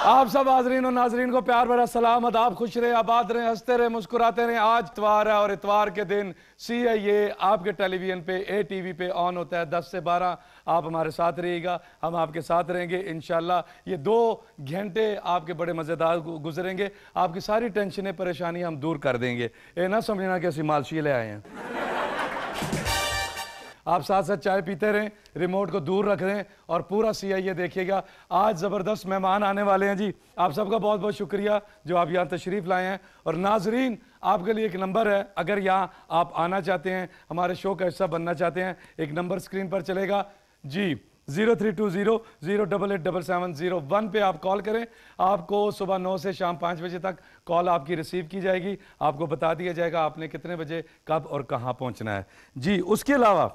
आप सब हाजरीन और नाजरीन को प्यार भरा सलाम अदाब खुश रहे, आबाद रहे, हँसते रहे, मुस्कुराते रहे। आज इतवार है और इतवार के दिन सी आई ए आपके टेलीविज़न पे ए टीवी पे ऑन होता है 10 से 12 आप हमारे साथ रहिएगा, हम आपके साथ रहेंगे इनशाला ये दो घंटे आपके बड़े मज़ेदार गुजरेंगे। आपकी सारी टेंशनें परेशानी हम दूर कर देंगे। ये ना समझना कि ਅਸੀਂ मालशी ले आए हैं। आप साथ साथ चाय पीते रहें रिमोट को दूर रख दें और पूरा सी आई देखिएगा। आज ज़बरदस्त मेहमान आने वाले हैं जी। आप सबका बहुत बहुत शुक्रिया जो आप यहाँ तशरीफ़ लाए हैं। और नाजरीन, आपके लिए एक नंबर है। अगर यहाँ आप आना चाहते हैं, हमारे शो का हिस्सा बनना चाहते हैं, एक नंबर स्क्रीन पर चलेगा। जी, zero three two zero zero double eight double seven zero one पे आप कॉल करें। आपको सुबह नौ से शाम पाँच बजे तक कॉल आपकी रिसीव की जाएगी। आपको बता दिया जाएगा आपने कितने बजे, कब और कहाँ पहुँचना है। जी, उसके अलावा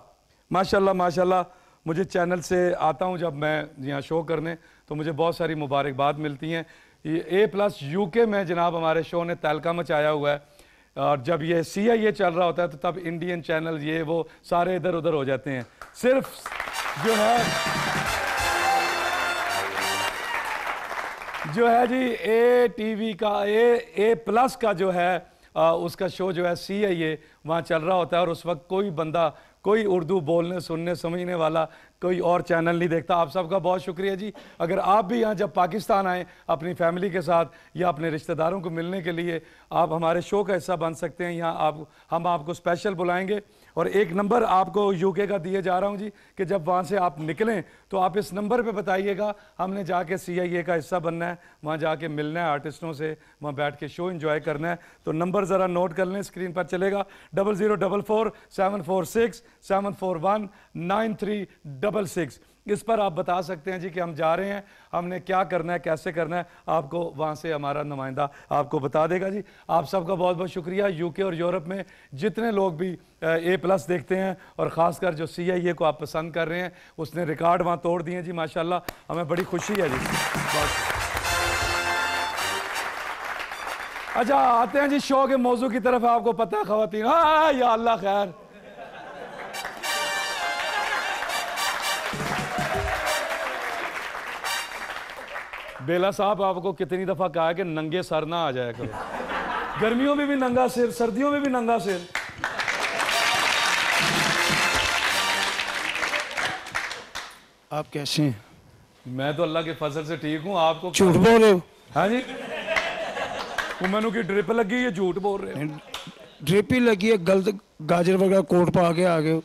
माशाल्लाह माशाल्लाह। मुझे चैनल से आता हूँ जब मैं यहाँ शो करने तो मुझे बहुत सारी मुबारकबाद मिलती हैं। ए प्लस यूके में जनाब हमारे शो ने तहलका मचाया हुआ है और जब ये सी आई ए चल रहा होता है तो तब इंडियन चैनल ये वो सारे इधर उधर हो जाते हैं। सिर्फ़ जो है जो है जी ए टीवी का ए ए प्लस का जो है आ, उसका शो जो है सी आई ए वहाँ चल रहा होता है और उस वक्त कोई बंदा कोई उर्दू बोलने सुनने समझने वाला कोई और चैनल नहीं देखता। आप सबका बहुत शुक्रिया जी। अगर आप भी यहाँ जब पाकिस्तान आए, अपनी फैमिली के साथ या अपने रिश्तेदारों को मिलने के लिए, आप हमारे शो का हिस्सा बन सकते हैं। यहाँ आप, हम आपको स्पेशल बुलाएँगे। और एक नंबर आपको यूके का दिए जा रहा हूँ जी, कि जब वहाँ से आप निकलें तो आप इस नंबर पे बताइएगा, हमने जाके सी आई ए का हिस्सा बनना है। वहाँ जाके मिलना है आर्टिस्टों से, वहाँ बैठ के शो इन्जॉय करना है। तो नंबर ज़रा नोट कर लें स्क्रीन पर चलेगा। Double zero double four seven four six seven four one nine three double six इस पर आप बता सकते हैं जी कि हम जा रहे हैं, हमने क्या करना है, कैसे करना है, आपको वहाँ से हमारा नुमाइंदा आपको बता देगा जी। आप सबका बहुत बहुत शुक्रिया। यूके और यूरोप में जितने लोग भी ए प्लस देखते हैं और ख़ासकर जो सी आई ए को आप पसंद कर रहे हैं, उसने रिकॉर्ड वहाँ तोड़ दिए जी, माशाल्लाह। हमें बड़ी खुशी है जी। अच्छा आते हैं जी, शो के मौजू की तरफ़ आपको पता है, खवतिन। हाँ या अल्लाह खैर। बेला साहब आपको कितनी दफ़ा कहा कि नंगे सर ना आ जाया करो। गर्मियों में भी नंगा सिर सर्दियों में भी नंगा सिर। आप कैसे हैं? मैं तो अल्लाह के फजल से ठीक हूँ आपको झूठ बोल रहे हो? हाँ जी। वो मैनू की ड्रिप लगी है झूठ बोल रहे हो। ड्रिप ही लगी है गलत गाजर वगैरह कोट पा के आ गए हो।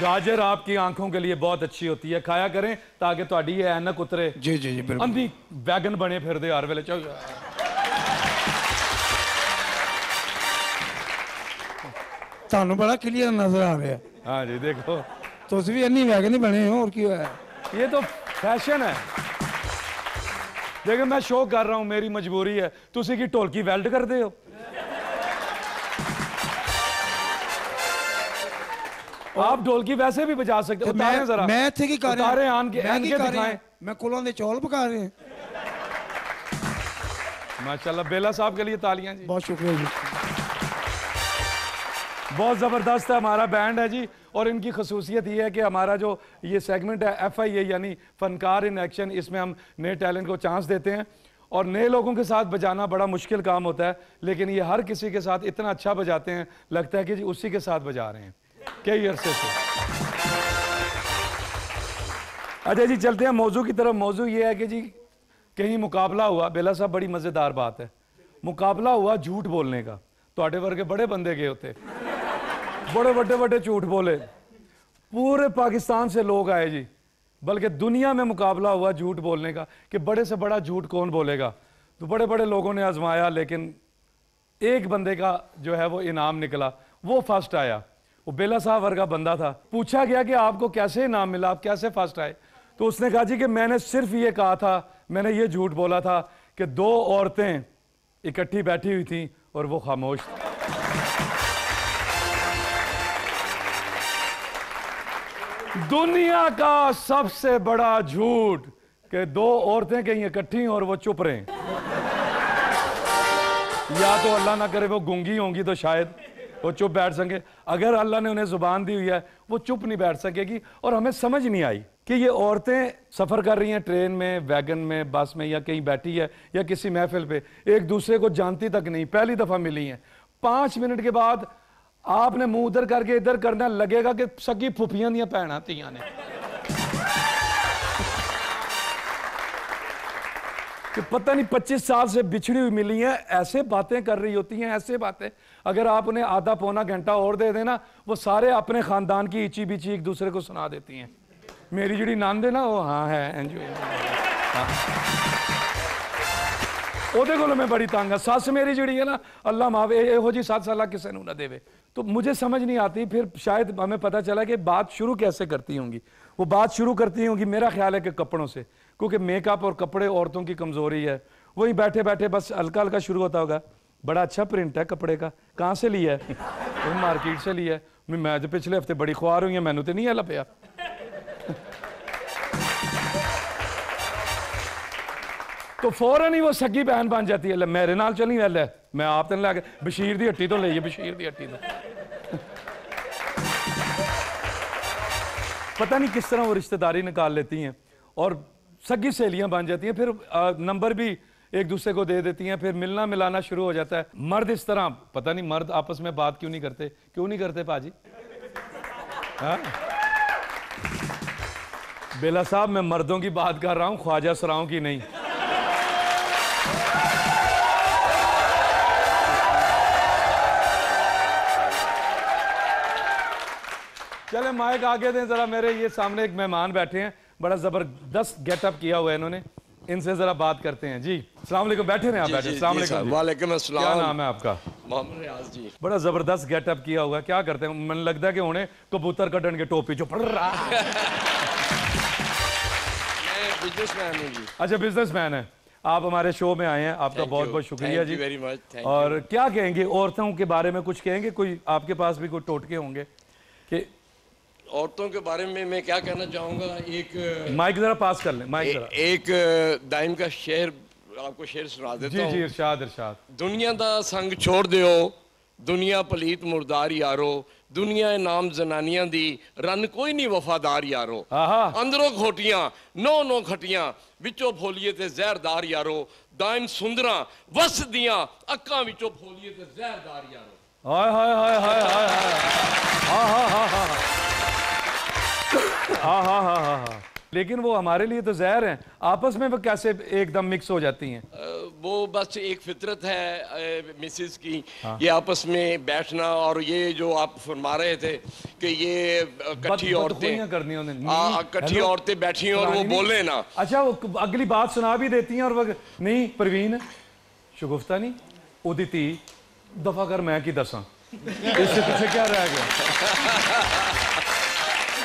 गाजर आपकी आंखों के लिए बहुत अच्छी होती है खाया करें ताकि ਤੁਹਾਡੀ ये ऐनक उतरे जी जी जी बिल्कुल अंधी वैगन बने फिरदे हर वेले चल ਤੁਹਾਨੂੰ ਬੜਾ ਕਲੀਅਰ ਨਜ਼ਰ ਆ ਰਿਹਾ हाँ जी देखो ਤੁਸੀਂ ਵੀ ਇੰਨੀ ਵੈਗਨ ਹੀ ਬਣੇ ਹੋ और ਕੀ ਹੋਇਆ ये तो फैशन है देखो मैं शो कर रहा हूं मेरी मजबूरी है तुसी की ढोलकी वेल्ड कर दे हो आप ढोलकी वैसे भी बजा सकते हो उतारें जरा ਮੈਂ ਇੱਥੇ ਕੀ ਕਰ ਰਿਹਾ उतारें आन के ਮੈਂ आन ਕੀ के ਕਰ ਰਿਹਾ दिखाएं ਮੈਂ ਕੁਲਾਂ ਦੇ ਚੌਲ ਪਕਾ ਰਹੇ ਹਾਂ माशाल्लाह बेला साहब के लिए तालियां जी ਬਹੁਤ ਸ਼ੁਕਰੀਆ ਜੀ बहुत ज़बरदस्त है हमारा बैंड है जी और इनकी खसूसियत ये है कि हमारा जो ये सेगमेंट है एफ आई ए यानी फनकार इन एक्शन इसमें हम नए टैलेंट को चांस देते हैं और नए लोगों के साथ बजाना बड़ा मुश्किल काम होता है लेकिन ये हर किसी के साथ इतना अच्छा बजाते हैं लगता है कि जी उसी के साथ बजा रहे हैं कई अरसे से अच्छा जी, चलते हैं मौजू की तरफ़। मौजू ये है कि जी, कहीं मुकाबला हुआ, बेला साहब बड़ी मज़ेदार बात है। मुकाबला हुआ झूठ बोलने का। तो वर्गे बड़े बंदे गए होते बड़े बड़े बड़े झूठ बोले। पूरे पाकिस्तान से लोग आए जी। बल्कि दुनिया में मुकाबला हुआ झूठ बोलने का, कि बड़े से बड़ा झूठ कौन बोलेगा? तो बड़े बड़े लोगों ने आजमाया, लेकिन एक बंदे का जो है वो इनाम निकला। वो फ़र्स्ट आया। वो बेला साहब वर्ग का बंदा था। पूछा गया कि आपको कैसे इनाम मिला, आप कैसे फ़र्स्ट आए? तो उसने कहा, जी कि मैंने सिर्फ़ ये कहा था, मैंने ये झूठ बोला था कि दो औरतें इकट्ठी बैठी हुई थी और वो खामोश दुनिया का सबसे बड़ा झूठ कि दो औरतें कहीं इकट्ठी और वो चुप रहे। या तो अल्लाह ना करे वो गूँगी होंगी तो शायद। वो चुप बैठ सके। अगर अल्लाह ने उन्हें ज़ुबान दी हुई है, वो चुप नहीं बैठ सकेगी। और हमें समझ नहीं आई कि ये औरतें सफ़र कर रही हैं ट्रेन में, वैगन में, बस में, या कहीं बैठी है, या किसी महफिल पे। एक दूसरे को जानती तक नहीं। पहली दफ़ा मिली हैं। पाँच मिनट के बाद आपने मुँह उधर करके इधर करना, लगेगा कि सगी फुफियाँ दियाँ भैन तियाँ ने। कि पता नहीं 25 साल से बिछड़ी हुई मिली हैं। ऐसे बातें कर रही होती हैं, ऐसे बातें। अगर आप उन्हें आधा पौना घंटा और दे देना वो सारे अपने खानदान की इची बिची एक दूसरे को सुना देती हैं मेरी जी नंद है ना वो हाँ है एंजॉय ਉਹਦੇ ਕੋਲ ਮੈਂ ਬੜੀ ਤੰਗ ਆ ਸੱਸ ਮੇਰੀ ਜਿਹੜੀ ਹੈ ਨਾ ਅੱਲਾ ਮਾਵੇ ਇਹੋ ਜੀ ਸੱਤ ਸਾਲਾ ਕਿਸੇ ਨੂੰ ਨਾ ਦੇਵੇ तो मुझे समझ नहीं आती फिर शायद हमें पता चला कि बात शुरू कैसे करती होंगी वो बात शुरू करती होंगी मेरा ख्याल है कि कपड़ों से क्योंकि मेकअप और कपड़े औरतों की कमज़ोरी है वहीं बैठे बैठे बस हल्का हल्का शुरू होता होगा बड़ा अच्छा प्रिंट है कपड़े का। कहाँ से लिया है? मार्केट से लिया है। मैं तो पिछले हफ़्ते बड़ी खुआर हुई है, मैनू तो नहीं है लपया तो फ़ौरन ही वो सगी बहन बन जाती है। मेरे नाल चली वैल मैं आप तेन लैके बशीर की हट्टी तो ली बशीर की हट्टी तो। पता नहीं किस तरह वो रिश्तेदारी निकाल लेती हैं और सगी सहेलियाँ बन जाती हैं। फिर नंबर भी एक दूसरे को दे देती हैं, फिर मिलना मिलाना शुरू हो जाता है। मर्द इस तरह, पता नहीं मर्द आपस में बात क्यों नहीं करते? क्यों नहीं करते पाजी? हाँ? बेला साहब, मैं मर्दों की बात कर रहा हूँ, ख्वाजा सराओं की नहीं। चले, माइक आगे दें, जरा मेरे ये सामने एक मेहमान बैठे हैं। बड़ा ज़बरदस्त गेटअप किया हुआ है इन्होंने। इनसे जरा बात करते हैं। जी सलाम बैठे रहे आप बैठे वालेकुम। क्या नाम है आपका? मोहम्मद रियाज जी। बड़ा ज़बरदस्त गेटअप किया हुआ क्या करते हैं? मन लगता है कि उन्हें कबूतर कटन के टोपी जो पड़ रहा है। बिजनेसमैन हूँ जी। अच्छा बिजनेसमैन है। आप हमारे शो में आए हैं। आपका बहुत बहुत शुक्रिया जी। वेरी मच और क्या कहेंगे? औरतों के बारे में कुछ कहेंगे? कोई आपके पास भी कोई टोटके होंगे कि औरतों के बारे में मैं क्या कहना चाहूँगा? एक माइक जरा पास कर लें माइक जरा। एक दाइम का शेर आपको शेर सुना देता जी जी इरशाद इरशाद। दुनिया दा संग छोड़ दियो दुनिया पलीत मुर्दार यारो दुनिया नाम जनानियाँ दी रन कोई नहीं वफादार यारो। अंदरों खोटियाँ नौ नौ खटियाँ विचों फोलिए ते जहरदार यारो। दाइम सुंदरा वस दियाँ अक्कां विचों फोलिए ते जहरदार यारो। हाय हाय हाय हाय हाय हाय। हा हा हा हा। हाँ हाँ हाँ हाँ हाँ। लेकिन वो हमारे लिए तो जहर हैं। आपस में वो कैसे एकदम मिक्स हो जाती हैं? वो बस एक फितरत है मिसिस की। हाँ। ये आपस में बैठना और ये जो आप फरमा रहे थे कि ये कच्ची औरतें करनी कच्ची औरतें बैठी और वो बोले ना। अच्छा वो अगली बात सुना भी देती हैं और वो नहीं प्रवीण शुगुफ्ता नहीं? उदिति दफ़ा कर मैं की दसा। इससे पीछे क्या रह गया?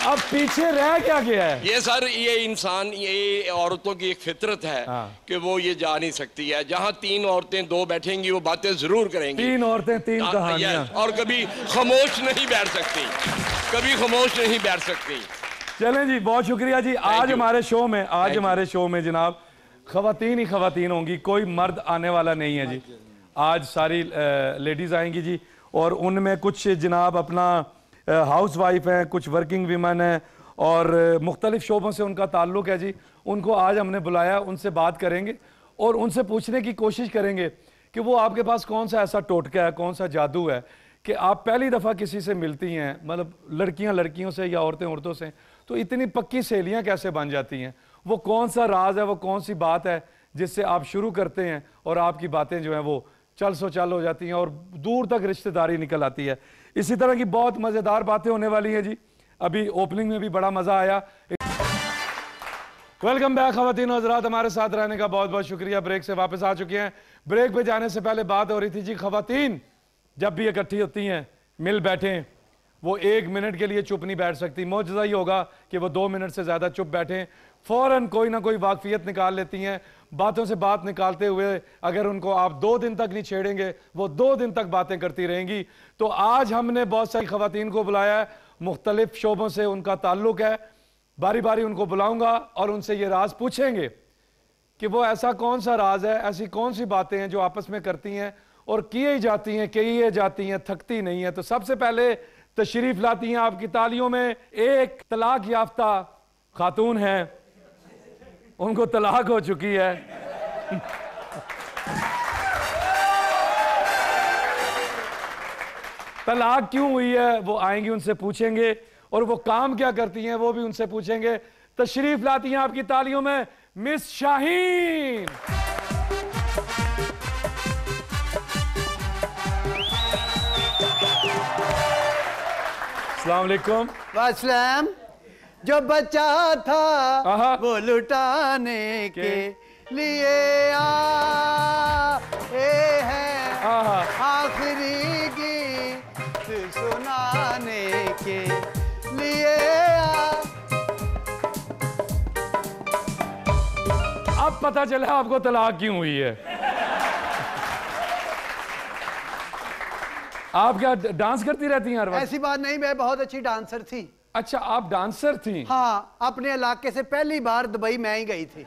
अब पीछे रह क्या गया है? ये सर ये इंसान ये औरतों की एक फितरत है हाँ। कि वो ये जा नहीं सकती है। जहाँ तीन औरतें दो बैठेंगी वो बातें ज़रूर करेंगी। तीन औरतें तीन हाँ, कहानियाँ। और कभी खामोश नहीं बैठ सकती। कभी खामोश नहीं बैठ सकती। चलें जी बहुत शुक्रिया जी। आज हमारे शो में आज हमारे शो में जनाब खातन ही खातन होंगी कोई मर्द आने वाला नहीं है जी। आज सारी लेडीज़ आएँगी जी और उनमें कुछ जनाब अपना हाउस वाइफ हैं, कुछ वर्किंग वीमन हैं और मुख्तलिफ़ शोबों से उनका ताल्लुक है जी। उनको आज हमने बुलाया, उनसे बात करेंगे और उनसे पूछने की कोशिश करेंगे कि वो आपके पास कौन सा ऐसा टोटका है, कौन सा जादू है कि आप पहली दफ़ा किसी से मिलती हैं मतलब लड़कियाँ लड़कियों से या औरतें औरतों से तो इतनी पक्की सहेलियाँ कैसे बन जाती हैं? वो कौन सा राज है, वो कौन सी बात है जिससे आप शुरू करते हैं और आपकी बातें जो हैं वो चल सो चल हो जाती हैं और दूर तक रिश्तेदारी निकल आती है? इसी तरह की बहुत मज़ेदार बातें होने वाली हैं जी। अभी ओपनिंग में भी बड़ा मज़ा आया। वेलकम बैक खातन हजरात, हमारे साथ रहने का बहुत बहुत शुक्रिया। ब्रेक से वापस आ चुके हैं। ब्रेक पे जाने से पहले बात हो रही थी जी, खातन, जब भी इकट्ठी होती हैं, मिल बैठे, वो एक मिनट के लिए चुप नहीं बैठ सकती। मोजा ही होगा कि वो दो मिनट से ज़्यादा चुप बैठे। फ़ौरन कोई ना कोई वाकफियत निकाल लेती हैं। बातों से बात निकालते हुए अगर उनको आप दो दिन तक नहीं छेड़ेंगे, वो दो दिन तक बातें करती रहेंगी। तो आज हमने बहुत सारी खातन को बुलाया है। मुख्तलिफ़ शोबों से उनका ताल्लुक है। बारी बारी उनको बुलाऊँगा और उनसे ये राज पूछेंगे कि वो ऐसा कौन सा राज है, ऐसी कौन सी बातें हैं जो आपस में करती हैं और किए ही जाती हैं, किए जाती हैं, थकती नहीं है। तो सबसे पहले तशरीफ़ लाती हैं आपकी तालियों में। एक तलाक याफ्ता खातून है। उनको तलाक हो चुकी है। तलाक क्यों हुई है, वो आएँगी उनसे पूछेंगे। और वो काम क्या करती हैं, वो भी उनसे पूछेंगे। तशरीफ़ लाती हैं आपकी तालियों में, मिस शाहीन। अस्सलाम वालेकुम। जो बचा। था वो लुटाने के लिए आए हैं। आखिरी गीत सुनाने के लिए आ- अब पता चला आपको तलाक क्यों हुई है। आप क्या डांस करती रहती हैं हर वक्त? ऐसी बात नहीं मैं बहुत अच्छी डांसर थी। अच्छा आप डांसर थी। हाँ अपने इलाके से पहली बार दुबई मैं ही गई थी।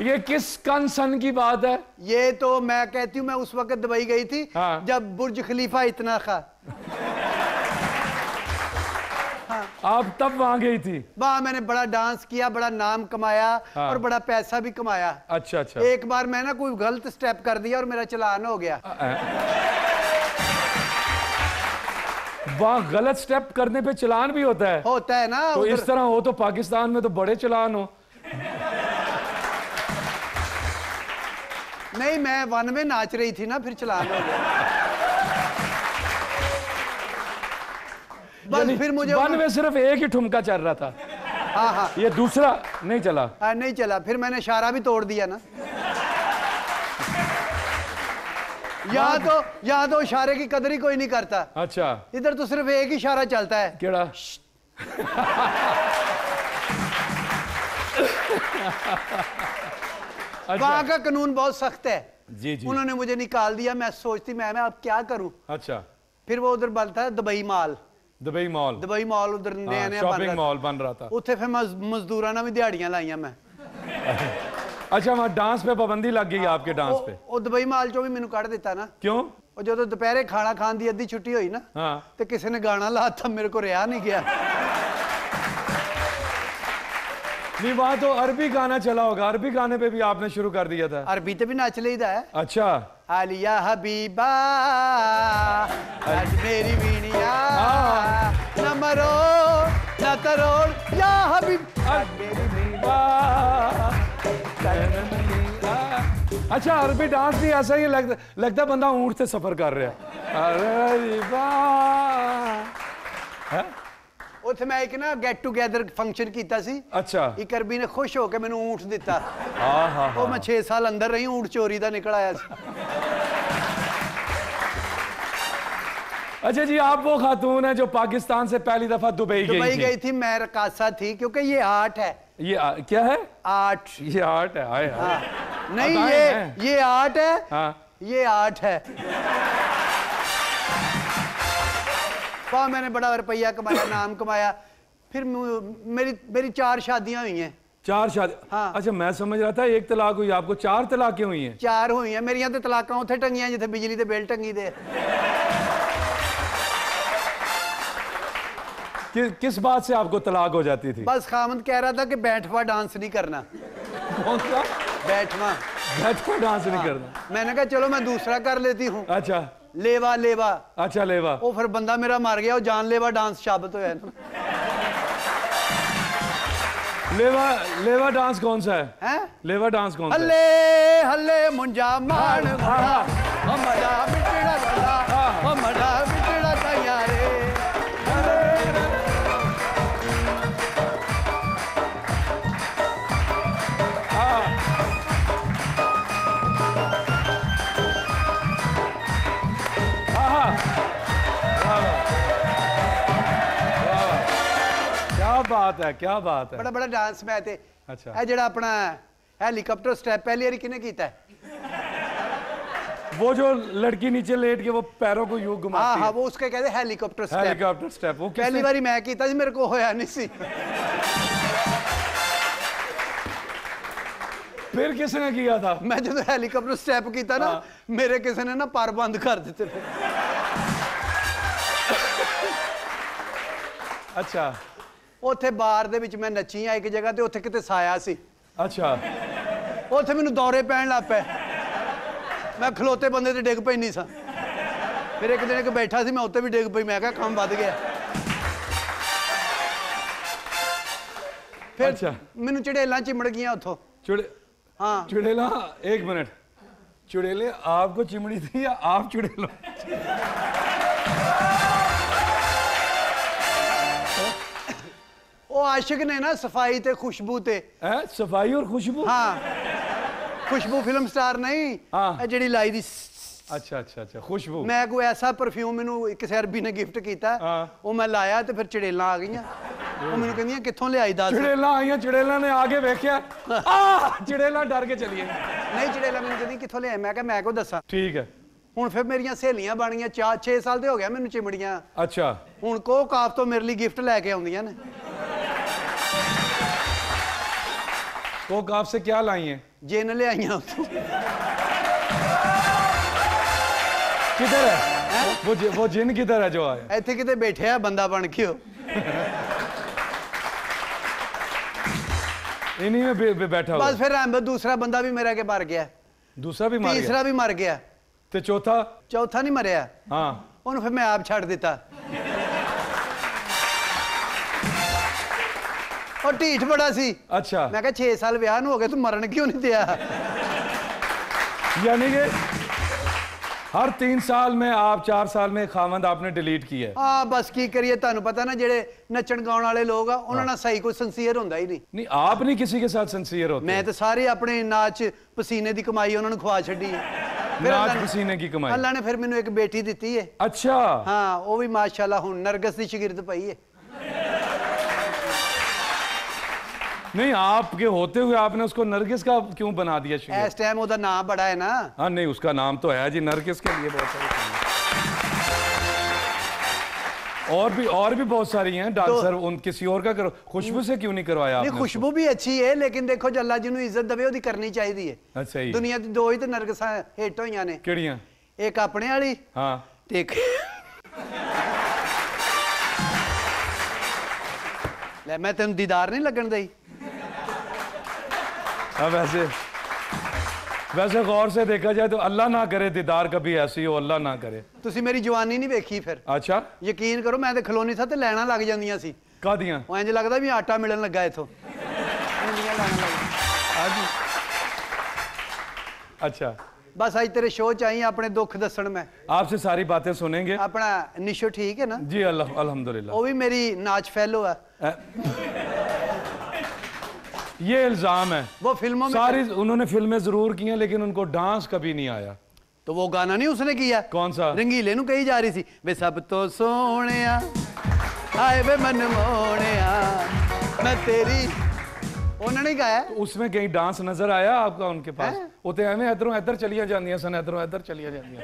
ये किस कन सन की बात है? ये तो मैं कहती हूँ मैं उस वक्त दुबई गई थी हाँ। जब बुर्ज खलीफा इतना था। आप तब वहाँ गई थी? वहाँ मैंने बड़ा डांस किया बड़ा नाम कमाया हाँ। और बड़ा पैसा भी कमाया। अच्छा अच्छा। एक बार मैं ना कोई गलत स्टेप कर दिया और मेरा चलान हो गया। वहाँ गलत स्टेप करने पे चलान भी होता है। होता है ना तो इस तरह हो तो पाकिस्तान में तो बड़े चलान हो। नहीं मैं वन में नाच रही थी ना फिर चलान हो गया। बस फिर मुझे वन में सिर्फ़ एक ही ठुमका चल रहा था। हाँ हाँ। ये दूसरा नहीं चला। हाँ, नहीं चला। फिर मैंने इशारा भी तोड़ दिया ना। यहाँ तो यहाँ तो इशारे की कदर ही कोई नहीं करता अच्छा इधर तो सिर्फ एक ही इशारा चलता है केड़ा वहाँ अच्छा का कानून बहुत सख्त है जी जी उन्होंने मुझे निकाल दिया मैं सोचती मैं मैं अब क्या करूं अच्छा फिर वो उधर बनता है Dubai mall Dubai mall Dubai mall उधर नया नया बन शॉपिंग रहा मॉल बन रहा था था। ਉੱਥੇ ਫਿਰ ਮਜ਼- ਮਜ਼ਦੂਰਾਂ ਨਾਲ ਵੀ ਦਿਹਾੜੀਆਂ ਲਾਈਆਂ ਮੈਂ अच्छा वहाँ डांस पे पाबंदी लग गई आपके डांस ਉਹ पे ਉਹ ਦੁਬਈ ਮਾਲ ਚੋਂ ਵੀ ਮੈਨੂੰ ਕੱਢ ਦਿੱਤਾ ਨਾ क्यों ਉਹ ਜਦੋਂ ਦੁਪਹਿਰੇ ਖਾਣਾ ਖਾਣ ਦੀ ਅੱਧੀ ਛੁੱਟੀ ਹੋਈ ਨਾ हाँ ਤੇ ਕਿਸੇ ਨੇ ਗਾਣਾ ਲਾਤਾ ਮੇਰੇ ਕੋ ਰਿਹਾ ਨਹੀਂ ਗਿਆ नहीं वहाँ तो अरबी गाना चला होगा अरबी गाने पे भी आपने शुरू कर दिया था ਅਰਬੀ ਤੇ ਵੀ ਨੱਚ ਲਈਦਾ ਹੈ अच्छा ਆਲੀਆ ਹਬੀਬਾ ਅੱਜ ਮੇਰੀ ਵੀਣੀਆ ਹਾਂ। ਨਾ ਮਰੋ ਨਾ ਤਰੋੜ ਯਾ ਹਬੀਬ ਅੱਜ ਮੇਰੀ ਵੀਣੀਆ अच्छा अरबी डांस भी ऐसा ही लगता लगता बंदा ऊंट से सफर कर रहा है अरे वाह है? ਉੱਥੇ ਮੈਂ ਇੱਕ ਨਾ ਗੈਟ ਟੂਗੇਦਰ ਫੰਕਸ਼ਨ ਕੀਤਾ ਸੀ अच्छा ਇੱਕ ਅਰਬੀ ਨੇ ਖੁਸ਼ ਹੋ ਕੇ ਮੈਨੂੰ ਊਂਟ ਦਿੱਤਾ हाँ हाँ ਉਹ ਮੈਂ 6 ਸਾਲ ਅੰਦਰ ਰਹੀ ਊਂਟ ਚੋਰੀ ਦਾ ਨਿਕਲ ਆਇਆ ਸੀ अच्छा जी आप वो खातून हैं जो पाकिस्तान से पहली दफा दुबई दुबई गई गई थी थी मैं रकासा थी क्योंकि ये आर्ट है ये आ, क्या है? आर्ट ये आर्ट है आए हाँ। नहीं ये है? ये आर्ट है। हाँ। ये आर्ट है। कहा मैंने बड़ा रुपया कमाया नाम कमाया। फिर मेरी मेरी चार शादियाँ हुई हैं। चार शादी? हाँ। अच्छा मैं समझ रहा था एक तलाक हुई आपको चार तलाकें हुई हैं। चार हुई हैं मेरी यहाँ तो तलाक उथे टंगिया जिथे बिजली के बिल टंगी दे। कि, किस बात से आपको तलाक हो जाती थी? बस खामद कह रहा था कि बैठवा डांस नहीं करना। कौन सा? बैठवा। बैठवा डांस नहीं हाँ। करना। मैंने कहा चलो मैं दूसरा कर लेती हूँ। अच्छा। लेवा लेवा। अच्छा लेवा। वो फिर बंदा मेरा मर गया वो जान लेवा डांस शाबत हो होया लेवा लेवा डांस कौन सा है, है? लेवा डांस कौन हले, सा हले हले मुंजा मान मज़ा मिटड़ा मज़ा वाह। क्या बात है क्या बात है ਬੜਾ ਬੜਾ ਡਾਂਸ ਮੈਂ ਤੇ ਅੱਛਾ। ਇਹ ਜਿਹੜਾ ਆਪਣਾ ਹੈਲੀਕਾਪਟਰ ਸਟੈਪ ਪਹਿਲੀ ਵਾਰੀ ਕਿਹਨੇ ਕੀਤਾ ਹੈ? वो जो लड़की नीचे लेट के वो पैरों को यूं हाँ घुमाती हाँ है वो उसके कहते हेलीकॉप्टर स्टेप हेलीकॉप्टर स्टेप वो ਪਹਿਲੀ किसने ਵਾਰੀ ਮੈਂ ਕੀਤਾ ਸੀ ਮੇਰੇ ਕੋ ਹੋਇਆ ਨਹੀਂ ਸੀ फिर किसने किया था ਮੈਂ ਜਦੋਂ ਹੈਲੀਕਾਪਟਰ ਸਟੈਪ ਕੀਤਾ ਨਾ ਮੇਰੇ ਕਿਸੇ ਨੇ ਨਾ ਪਰ ਬੰਦ ਕਰ ਦਿੱਤੇ ਫਿਰ। अच्छा ਉੱਥੇ ਬਾਰ ਦੇ ਵਿੱਚ ਮੈਂ ਨੱਚੀ ਆ ਇੱਕ ਜਗ੍ਹਾ ਤੇ ਉੱਥੇ ਕਿਤੇ ਸਾਇਆ ਸੀ अच्छा ਉੱਥੇ ਮੈਨੂੰ ਦੌਰੇ ਪੈਣ ਲੱਗ ਪਏ ਮੈਂ ਖਲੋਤੇ ਬੰਦੇ ਤੇ ਡਿੱਗ ਪਈ ਨਹੀਂ ਸਾਂ ਫਿਰ ਇੱਕ ਦਿਨ ਇੱਕ ਬੈਠਾ ਸੀ ਮੈਂ ਉੱਤੇ ਵੀ ਡਿੱਗ ਪਈ ਮੈਂ ਕਿਹਾ ਕੰਮ ਵੱਧ ਗਿਆ ਫਿਰ ਅੱਛਾ। ਮੈਨੂੰ ਚੜੇਲਾਂ ਚਿਮੜ ਗਈਆਂ ਉੱਥੋਂ चुड़े हाँ चुड़ेला एक मिनट चुड़ेले आपको चिमड़ी थी या आप चुड़ेलो ਉਹ ਆਸ਼ਿਕ ਨੇ ਨਾ ਸਫਾਈ ਤੇ ਖੁਸ਼ਬੂ ਤੇ है सफाई और खुशबू ਹਾਂ ਖੁਸ਼ਬੂ ਫਿਲਮ ਸਟਾਰ ਨਹੀਂ ਹਾਂ। ਇਹ ਜਿਹੜੀ ਲਾਈ ਦੀ अच्छा अच्छा अच्छा खुशबू ਮੈਂ ਕੋਈ ਐਸਾ ਪਰਫਿਊਮ ਮੈਨੂੰ ਕਿਸੇ ਅਰਬੀ ਨੇ ਗਿਫਟ ਕੀਤਾ ਹਾਂ। ਉਹ ਮੈਂ ਲਾਇਆ ਤੇ ਫਿਰ ਚੜੇਲਾਂ ਆ ਗਈਆਂ ਉਹ ਮੈਨੂੰ ਕਹਿੰਦੀਆਂ ਕਿੱਥੋਂ ਲਿਆਈ ਦੱਸ चुड़ेला आई चुड़ेला ने आगे वेख्या आ चुड़ेला डर के चली गई ਨਹੀਂ ਚੜੇਲਾਂ ਮੈਨੂੰ ਕਹਿੰਦੀ ਕਿੱਥੋਂ ਲਿਆਈ ਮੈਂ ਕਿਹਾ ਮੈਂ ਕੋ ਦੱਸਾਂ ठीक है ਹੁਣ ਫਿਰ ਮੇਰੀਆਂ ਸਹੇਲੀਆਂ ਬਣ ਗਈਆਂ 4 6 ਸਾਲ ਦੇ ਹੋ ਗਿਆ ਮੈਨੂੰ ਚਿਮੜੀਆਂ अच्छा ਹੁਣ ਕੋ ਕਾਫ ਤੋਂ ਮੇਰੇ ਲਈ ਗਿਫਟ ਲੈ ਕੇ ਆਉਂਦੀਆਂ ਨੇ कोक आपसे क्या लाई है ਜਿੰਨ ਲਿਆਈਆਂ ਉੱਥੋਂ किधर है वो जि- वो जिन किधर है जो आया ਇੱਥੇ ਕਿਤੇ ਬੈਠਿਆ ਬੰਦਾ ਬਣ ਕੇ ਉਹ इन्हीं में बे- बे- बैठा हुआ ਬਸ ਫਿਰ ਐਂ ਦੂਸਰਾ ਬੰਦਾ ਵੀ ਮੇਰਾ ਕੇ ਮਰ ਗਿਆ दूसरा भी मार गया ਤੀਸਰਾ ਵੀ ਮਰ ਗਿਆ तो चौथा ਚੌਥਾ ਨਹੀਂ ਮਰਿਆ हाँ ਉਹਨੂੰ ਫਿਰ ਮੈਂ ਆਪ ਛੱਡ ਦਿੱਤਾ ਉਹ ਢੀਠ ਬੜਾ ਸੀ अच्छा ਮੈਂ ਕਿਹਾ 6 ਸਾਲ ਵਿਆਹ ਨੂੰ ਹੋ ਗਏ ਤੂੰ ਮਰਨ ਕਿਉਂ ਨਹੀਂ ਦਿਆ यानी कि हर तीन साल में आप चार साल में खामंद आपने डिलीट किया है ਆ ਬਸ ਕੀ ਕਰੀਏ ਤੁਹਾਨੂੰ ਪਤਾ ਨਾ ਜਿਹੜੇ ਨੱਚਣ ਗਾਉਣ ਵਾਲੇ ਲੋਕ ਆ ਉਹਨਾਂ ਨਾਲ ਸਹੀ ਕੋਈ ਸੰਸੀਅਰ ਹੁੰਦਾ ਹੀ ਨਹੀਂ नहीं आप नहीं किसी के साथ सिंसियर होते ਮੈਂ ਤਾਂ ਸਾਰੇ ਆਪਣੇ ਨਾਚ ਪਸੀਨੇ ਦੀ ਕਮਾਈ ਉਹਨਾਂ ਨੂੰ ਖਵਾ ਛੱਡੀ ਹੈ ਫਿਰ नाच ਅੱਲਾ ਨੇ- पसीने की कमाई ਅੱਲਾ ਨੇ ਫਿਰ ਮੈਨੂੰ ਇੱਕ ਬੇਟੀ ਦਿੱਤੀ ਹੈ अच्छा ਹਾਂ ਉਹ ਵੀ ਮਾਸ਼ਾਅੱਲਾ ਹੁਣ ਨਰਗਸ ਦੀ ਸ਼ਾਗਿਰਦ ਪਈ ਹੈ नहीं आपके होते हुए आपने उसको नरगिस का क्यों बना दिया शिगर ਇਸ ਟਾਈਮ ਉਹਦਾ ਨਾਮ ਬੜਾ ਹੈ ਨਾ हाँ नहीं उसका नाम तो है जी नरगिस के लिए बहुत सारे काम हैं। और भी और भी बहुत सारी हैं डांसर उन किसी और का करो खुशबू से क्यों नहीं करवाया ਨਹੀਂ आपने ਖੁਸ਼ਬੂ ਵੀ ਅੱਛੀ ਹੈ ਲੇਕਿਨ ਦੇਖੋ ਜੇ ਅੱਲਾ ਜਿਹਨੂੰ ਇੱਜ਼ਤ ਦੇਵੇ ਉਹਦੀ ਕਰਨੀ ਚਾਹੀਦੀ ਹੈ उसको? अच्छा ही ਦੁਨੀਆ ਦੀ ਦੋ ਹੀ ਤੇ ਨਰਗਸਾਂ ਹਿੱਟ ਹੋਈਆਂ ਨੇ केड़ियां ਇੱਕ ਆਪਣੇ ਵਾਲੀ हाँ ਤੇ ਇੱਕ ਲੈ ਮੈਂ ਤੈਨੂੰ ਦੀਦਾਰ ਨਹੀਂ ਲੱਗਣ ਦਈ अब वैसे वैसे गौर से देखा जाए तो अल्लाह ना करे दीदार कभी ऐसी हो अल्लाह ना करे ਤੁਸੀਂ ਮੇਰੀ ਜਵਾਨੀ ਨਹੀਂ ਵੇਖੀ ਫਿਰ अच्छा ਯਕੀਨ ਕਰੋ ਮੈਂ ਤੇ ਖਲੋਨੀ ਸਾਂ ਤੇ ਲੈਣਾ ਲੱਗ ਜਾਂਦੀਆਂ ਸੀ का दिया ਉਹ ਇੰਜ ਲੱਗਦਾ ਵੀ ਆਟਾ ਮਿਲਣ ਲੱਗਾ ਇਥੋਂ ਇੰਨੀਆਂ ਲੈਣਾ ਲੱਗ अच्छा ਬਸ ਅੱਜ ਤੇਰੇ ਸ਼ੋਅ ਚ ਆਈ ਆਪਣੇ ਦੁੱਖ ਦੱਸਣ ਮੈਂ आपसे सारी बातें सुनेंगे ਆਪਣਾ ਨਿਸ਼ੋ ਠੀਕ ਹੈ ਨਾ जी अल्लाह अल्हम्दुलिल्लाह ਉਹ ਵੀ ਮੇਰੀ ਨਾਚ ਫੈਲੋ ਹੈ ये इल्जाम है वो फिल्मों में सारी उन्होंने फिल्में जरूर की हैं लेकिन उनको डांस कभी नहीं आया तो वो गाना नहीं उसने किया कौन सा ਰੰਗੀਲੇ ਨੂੰ ਕਹੀ ਜਾ ਰਹੀ ਸੀ ਵੇ ਸਭ ਤੋਂ ਸੋਹਣਿਆ ਹਾਏ ਵੇ ਮਨ ਮੋਹਣਿਆ ਮੈਂ ਤੇਰੀ ਉਹਨਾਂ ਨੇ ਗਾਇਆ उसमें कहीं डांस नजर आया आपका उनके पास वो तो एवें इधरों इधर चलिया जांदियां सन इधरों इधर चलिया जांदियां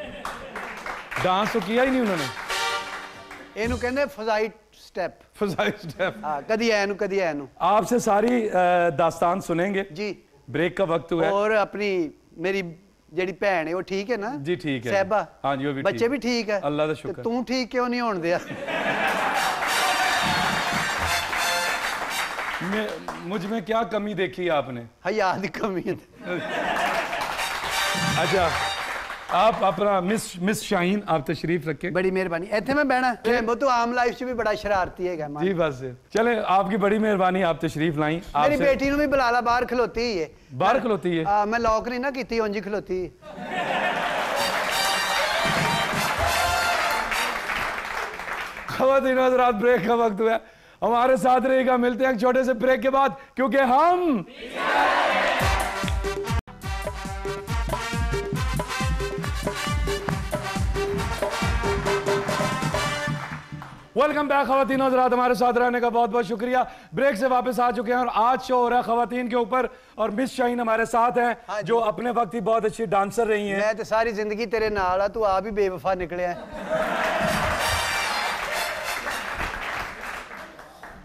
डांस तो किया ही नहीं उन्होंने ਇਹਨੂੰ ਕਹਿੰਦੇ ਫਜ਼ਾਈ ਸਟੈਪ फजाई स्टेप ਹਾਂ ਕਦੀ ਐ ਨੂੰ ਕਦੀ ਐ ਨੂੰ आपसे सारी अ, दास्तान सुनेंगे ਜੀ ब्रेक का वक्त हुआ है ਔਰ ਆਪਣੀ ਮੇਰੀ ਜਿਹੜੀ ਭੈਣ ਹੈ ਉਹ ਠੀਕ ਹੈ ਨਾ ਜੀ, ਠੀਕ ਹੈ। ਸਹਿਬਾ ਹਾਂਜੀ, ਉਹ ਵੀ ਬੱਚੇ ਠੀਕ। ਵੀ ਠੀਕ ਹੈ ਅੱਲਾ ਦਾ ਤੇ ਸ਼ੁਕਰ। ਤੂੰ ਠੀਕ ਕਿਉਂ ਨਹੀਂ ਹੋਣ ਦਿਆ मैं मुझ में क्या कमी देखी आपने ਹਯਾ ਦੀ ਕਮੀ ਹੈ अच्छा आप अपना मिस मिस शाहीन आप तशरीफ़ रखें। बड़ी मेहरबानी। ऐसे में बहना वो तो आम लाइफ से भी बड़ा शरारती है जी बस। चले आपकी बड़ी मेहरबानी आप तशरीफ़ लाई। मेरी बेटी ने भी बुलाला बाहर खलोती है बाहर खलोती है आ, मैं लॉक नहीं ना की उंजी खलोती खातिन रात ब्रेक का वक्त हुआ। हमारे साथ रहेगा मिलते हैं छोटे से ब्रेक के बाद क्योंकि हम वेलकम बैक खातन हजरात हमारे साथ रहने का बहुत बहुत शुक्रिया। ब्रेक से वापस आ चुके हैं और आज शो हो रहा है खातन के ऊपर और मिस शाहीन हमारे साथ हैं हाँ जो अपने वक्त ही बहुत अच्छी डांसर रही हैं। मैं तो सारी ज़िंदगी तेरे नाल आ तू आप ही बेवफा निकले है।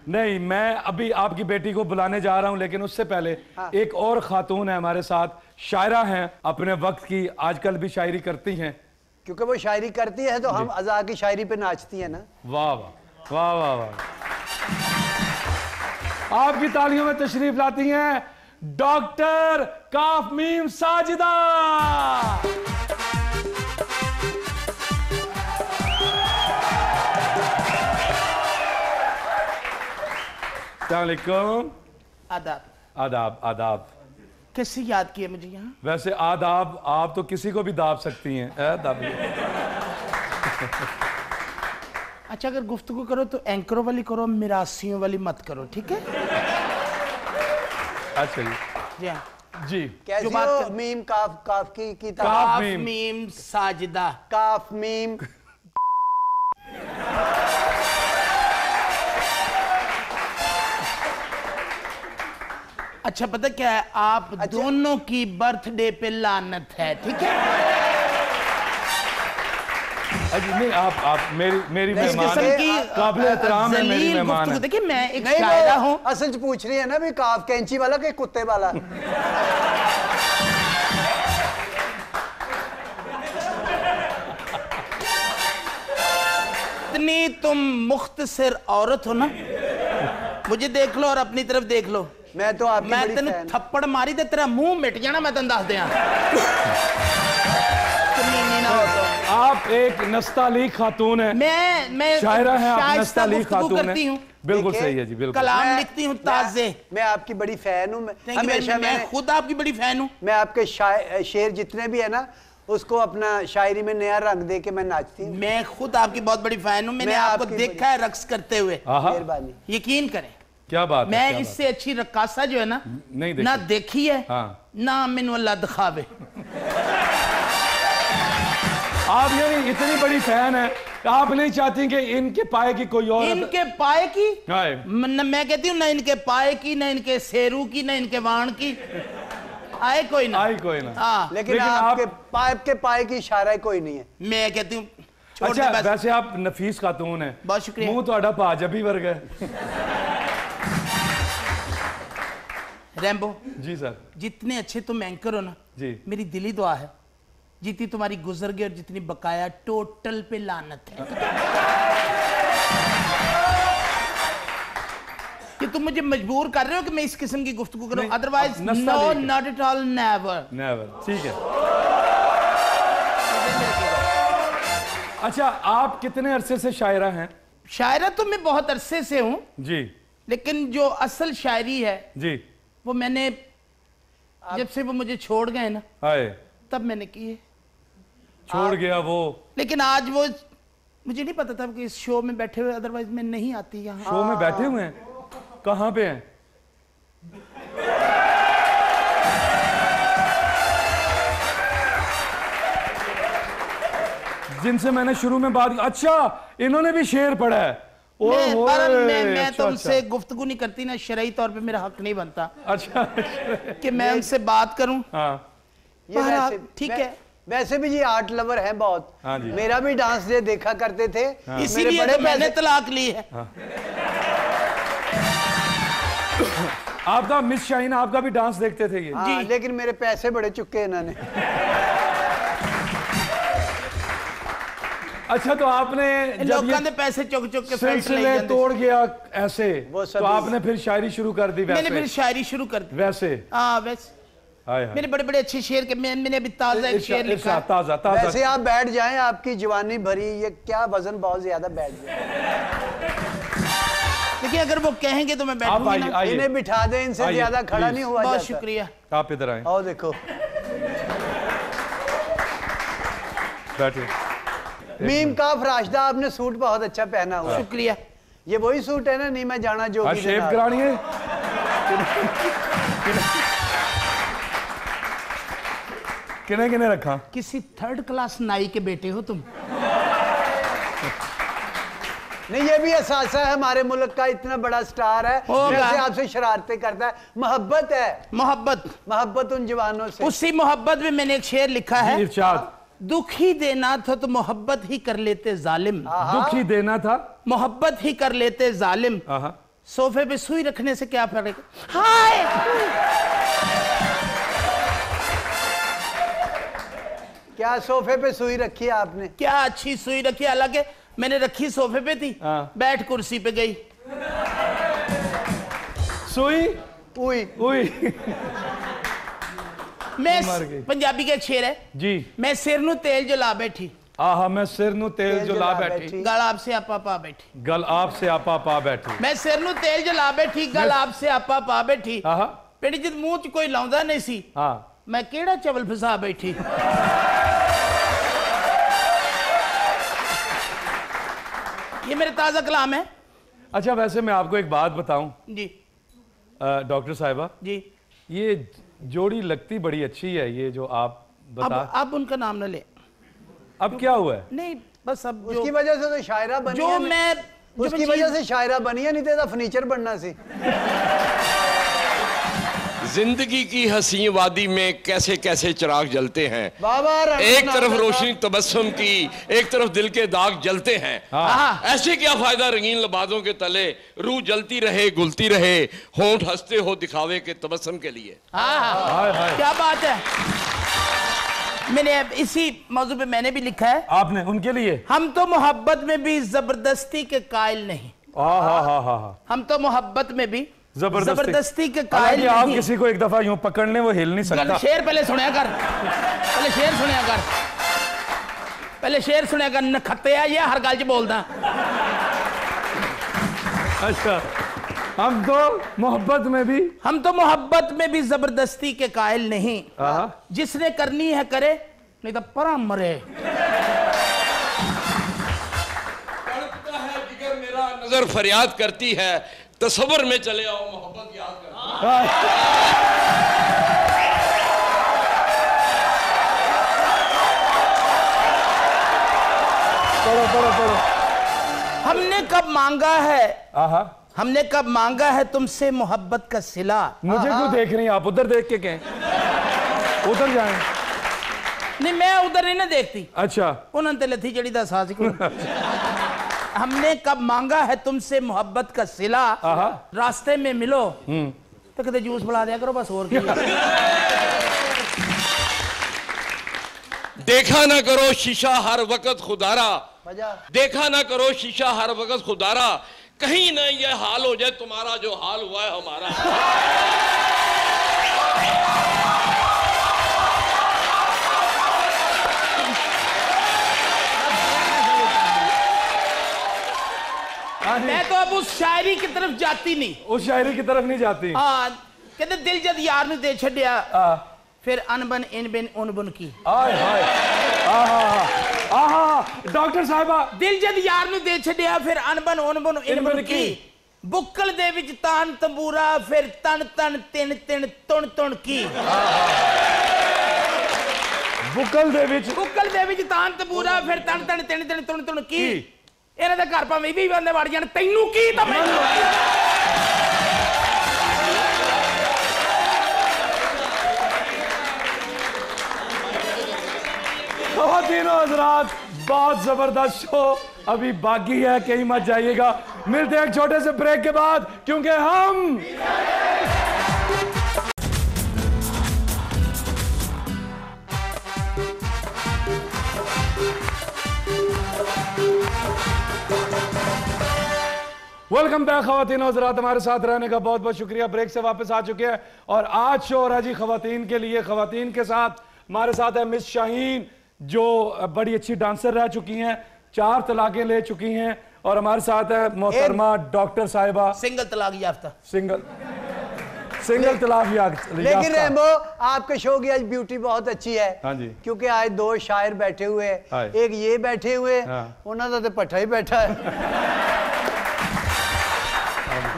नहीं मैं अभी आपकी बेटी को बुलाने जा रहा हूँ लेकिन उससे पहले हाँ। एक और खातून है हमारे साथ। शायरा हैं अपने वक्त की आजकल भी शायरी करती हैं। क्योंकि वो शायरी करती है तो हम अजा की शायरी पे नाचती है ना। वाह वाह वाह वाह वाह। आपकी तालियों में तशरीफ़ लाती हैं डॉक्टर काफ मीम साजिदा अलैक्म आदाब। आदाब आदाब। कैसे याद किया मुझे यहाँ? वैसे आदाब आप तो किसी को भी दाब सकती हैं। अच्छा अगर गुफ्तगू करो तो एंकरों वाली करो मिरासियों वाली मत करो ठीक है? अच्छा जी। जी हाँ। जी। कैसी बात हो? कर- मीम काफ काफ की की काफ काफ मीम। मीम साजिदा। काफ मीम। अच्छा पता क्या है? आप अच्छा? दोनों की बर्थडे पे लानत है ठीक है? अजी नहीं आप आप मेरी मेरी मेहमान की काबिल एहतराम है मेरी मेहमान है। देखिए मैं एक शायरा हूँ। असल पूछ रही है ना भी काफ कैंची वाला के कुत्ते वाला? इतनी तुम मुख्तसर औरत हो ना मुझे देख लो और अपनी तरफ़ देख लो। मैं तो आपकी मैं बड़ी तेन फ़ैन थप्पड़ मारी ते तेरा मुँह मिट जाना मैं तेन दस दिया कमीनी ना हो तो। आप एक नस्ताली खातून है। मैं मैं शायरा है आप नस्ताली खातून करती है। बिल्कुल सही है जी बिल्कुल। कलाम लिखती हूँ ताजे। मैं आपकी बड़ी फ़ैन हूँ। हमेशा मैं खुद आपकी बड़ी फ़ैन हूँ। मैं आपके शेर जितने भी है ना उसको अपना शायरी में नया रंग दे के मैं नाचती हूँ। मैं खुद आपकी बहुत बड़ी फ़ैन हूँ। मैंने आपको देखा है रक्स करते हुए। मेहरबानी। यकीन करें। क्या बात मैं क्या इससे बात? अच्छी रकासा जो है ना नहीं ना देखी है हाँ। ना मैनू अल्लाह दिखावे। आप यानी इतनी बड़ी फ़ैन है आप नहीं चाहती कि इनके पाए की कोई और इनके पाए की? न, मैं कहती हूँ ना इनके पाए की ना इनके सेरू की ना इनके वाण की। आए कोई ना। आए कोई ना। हाँ। लेकिन, लेकिन आपके आप... पाइप के पाए की इशारा कोई नहीं है। मैं कहती हूँ अच्छा वैसे आप नफीस खातून है। बहुत शुक्रिया। मुँह तो अड़ा भाजपी वर्ग है रैम्बो जी सर। जितने अच्छे तुम एंकर हो ना जी। मेरी दिली दुआ है जितनी तुम्हारी गुजर गई और जितनी बकाया टोटल पे लानत है। कि तुम मुझे मजबूर कर रहे हो कि मैं इस किस्म की गुफ्तगू करूँ? Otherwise no not at all never never ठीक है। अच्छा आप कितने अरसे से शायरा हैं? शायरा तो मैं बहुत अरसे से हूँ जी। लेकिन जो असल शायरी है जी। वो मैंने जब से वो मुझे छोड़ गए ना हाय। तब मैंने किए छोड़ गया वो। लेकिन आज वो मुझे नहीं पता था कि इस शो में बैठे हुए अदरवाइज़ मैं नहीं आती यहाँ। शो में बैठे हुए हैं? कहाँ पे हैं? जिनसे मैंने शुरू में बात अच्छा इन्होंने भी शेर पढ़ा है। मैं, मैं, मैं अच्छा, तुमसे गुफ्तगू नहीं करती ना शरई तौर पे मेरा हक नहीं बनता। अच्छा कि मैं उनसे बात करूँ। हाँ। ये ठीक है। वैसे भी ये आर्ट लवर है बहुत। हाँ जी। मेरा भी डांस डे देखा करते थे। मेरे इसीलिए बड़े तो मैंने पैसे तलाक ली है। आपका मिस शाहीन आपका भी डांस देखते थे ये? हाँ, जी। लेकिन मेरे पैसे बड़े चुके इन्होंने। अच्छा तो आपने जब ये पैसे चुक चुक के सिलसिले तोड़ गया ऐसे तो आपने फिर शायरी शुरू कर दी मैंने फिर शायरी शुरू कर दी। वैसे? हाँ वैसे। हाय हाय। मेरे बड़े बड़े अच्छे शेर के मैं, मैंने अभी ताज़ा एक शेर लिखा है। ताज़ा ताज़ा। वैसे आप बैठ जाएँ आपकी जवानी भरी ये क्या वज़न बहुत ज़्यादा बैठ गया। देखिए अगर वो कहेंगे तो मैं बैठूँगी ना। इन्हें बिठा दें इनसे ज़्यादा खड़ा नहीं हुआ बहुत शुक्रिया। आप इधर आए। आओ देखो। बैठिए। मीम काफ राशदा आपने सूट बहुत अच्छा पहना हुआ शुक्रिया। ये वही सूट है ना नहीं मैं जाना जो आज शेव करानी है। किने किने रखा? किसी थर्ड क्लास नाई के बेटे हो तुम। नहीं ये भी एहसास है हमारे मुल्क का इतना बड़ा स्टार है। जैसे आपसे शरारतें करता है। मोहब्बत है। मोहब्बत। मोहब्बत उन जवानों से। उसी मोहब्बत में मैंने एक शेर लिखा है। इरशाद दुख ही देना था तो मोहब्बत ही कर लेते जालिम। दुख ही देना था? मोहब्बत ही कर लेते जालिम। सोफे पे सुई रखने से क्या फ़र्क हाय! क्या सोफे पे सुई रखी है आपने? क्या अच्छी सुई रखी? हालाँकि मैंने रखी सोफे पे थी। हाँ। बैठ कुर्सी पे गई। सुई? उई। उई। मैं मर गई। पंजाबी का एक शेर है जी मैं सिर नु तेल जला बैठी आहा मैं सिर नु तेल तेल जला जला बैठी बैठी। गल आपसे आपा पा बैठी गल आपसे आपा पा बैठी ਮੈਂ ਸਿਰ ਨੂੰ ਤੇਲ ਜਲਾ ਬੈਠੀ ਗੱਲ ਆਪ ਸੇ ਆਪਾ ਪਾ ਬੈਠੀ ਆਹਾ ਪਿੰਡ ਜਦ ਮੂੰਹ ਚ ਕੋਈ ਲਾਉਂਦਾ ਨਹੀਂ ਸੀ हाँ ਮੈਂ ਕਿਹੜਾ ਚਵਲ ਫਸਾ ਬੈਠੀ ये मेरे ताजा कलाम है अच्छा वैसे मैं आपको एक बात बताऊं जी अ, डॉक्टर साहिबा जी ये जोड़ी लगती बड़ी अच्छी है ये जो आप बता अब अब उनका नाम ना ले। अब क्या हुआ है? नहीं बस अब उसकी वजह से तो शायरा बनी जो मैं उसकी वजह से शायरा बनी है नहीं तो फर्नीचर बनना सी। ज़िंदगी की हसी वादी में कैसे कैसे चिराग जलते हैं? बाबा एक तरफ़ रोशनी तबस्सुम की एक तरफ़ दिल के दाग जलते हैं। हाँ। ऐसे क्या फ़ायदा रंगीन लबादों के तले? रूह जलती रहे गुलती रहे होंठ हँसते हो दिखावे के तबस्सुम के लिए। हाँ। हाँ क्या बात है? मैंने अब इसी मौजू पे मैंने भी लिखा है। आपने उनके लिए? हम तो मोहब्बत में भी ज़बरदस्ती के कायल नहीं। हाँ हाँ हाँ हाँ हाँ। हम तो मोहब्बत में भी ज़बरदस्ती। ज़बरदस्ती के कायल आप किसी को एक दफ़ा यूँ पकड़ लें वो हिल नहीं सकता। शेर पहले सुनिया कर। पहले शेर सुनिया कर। पहले शेर सुनिया कर नखत्ते आ ये हर गल च बोलदा। अच्छा हम तो मोहब्बत में भी हम तो मोहब्बत में भी ज़बरदस्ती के कायल नहीं। हाँ जिसने करनी है करे नहीं तो परा मरे। है जिगर मेरा नज़र फरियाद करती है। तस्वर में चले आओ मोहब्बत याद कर। पढ़ो पढ़ो पढ़ो। हमने कब मांगा है? आहा। हमने कब मांगा है तुमसे मोहब्बत का सिला? मुझे क्यों देख रही हैं आप? उधर देख के कहें। उधर जाएँ। नहीं मैं उधर नहीं ना देखती। अच्छा। उन्होंने लथी जड़ी दस साज को। हमने कब मांगा है तुमसे मोहब्बत का सिला? रास्ते में मिलो। तो कहते जूस बुला दिया करो बस और देखा ना करो शीशा हर वक्त खुदारा। देखा ना करो शीशा हर वक्त खुदारा। कहीं ना ये हाल हो जाए तुम्हारा जो हाल हुआ है हमारा। मैं तो अब उस शायरी की तरफ जाती नहीं उस शायरी की तरफ नहीं जाती हाँ कहते दिल जद यार ਨੂੰ ਦੇ ਛੱਡਿਆ आ, ਫਿਰ ਅਨਬਨ ਇਨ ਬਿਨ ਉਨਬਨ ਕੀ आय हाय आहा आहा डॉक्टर साहिबा ਦਿਲ ਜਦ ਯਾਰ ਨੂੰ ਦੇ ਛੱਡਿਆ ਫਿਰ ਅਨਬਨ ਉਨਬਨ ਇਨਬਨ ਇਨਬਨ ਕੀ ਕੀ। ਬੁੱਕਲ ਦੇ ਵਿੱਚ ਤਾਨ ਤੰਬੂਰਾ ਫਿਰ ਤਨ ਤਨ ਤਿੰਨ ਤਿੰਨ ਤੁਣ ਤੁਣ ਕੀ बुकल दे विच ਬੁੱਕਲ ਦੇ ਵਿੱਚ ਤਾਨ ਤੰਬੂਰਾ ਫਿਰ ਤਨ ਤਨ ਤਿੰਨ ਤਿੰਨ ਤੁਣ ਤੁਣ ਕੀ ਕੀ? ਇਹਨਾਂ ਦਾ ਘਰ ਭਾਵੇਂ ਵੀ ਬੰਦੇ ਵੜ ਜਾਣ ਤੈਨੂੰ ਕੀ ਤਾਂ ਮੈਨੂੰ ਕੀ? खातिनों हजरात बहुत जबरदस्त शो अभी बाकी है कहीं मत जाइएगा मिलते हैं एक छोटे से ब्रेक के बाद क्योंकि हम वेलकम बैक खातन हजरात हमारे साथ रहने का बहुत बहुत शुक्रिया। ब्रेक से वापस आ चुके हैं और आज शो और जी खातन के लिए। खातन के साथ हमारे साथ है मिस शाहीन जो बड़ी अच्छी डांसर रह चुकी हैं चार तलाकें ले चुकी हैं और हमारे साथ है मोहतरमा डॉक्टर साहिबा। सिंगल तलाक याफ्ता। सिंगल सिंगल तलाक लेकिन रेमो आपके शो की आज ब्यूटी बहुत अच्छी है हाँ जी। क्योंकि आज दो शायर बैठे हुए हैं। हाँ। एक ये बैठे हुए हैं हाँ। उन्होंने तो पट्ठा ही बैठा है।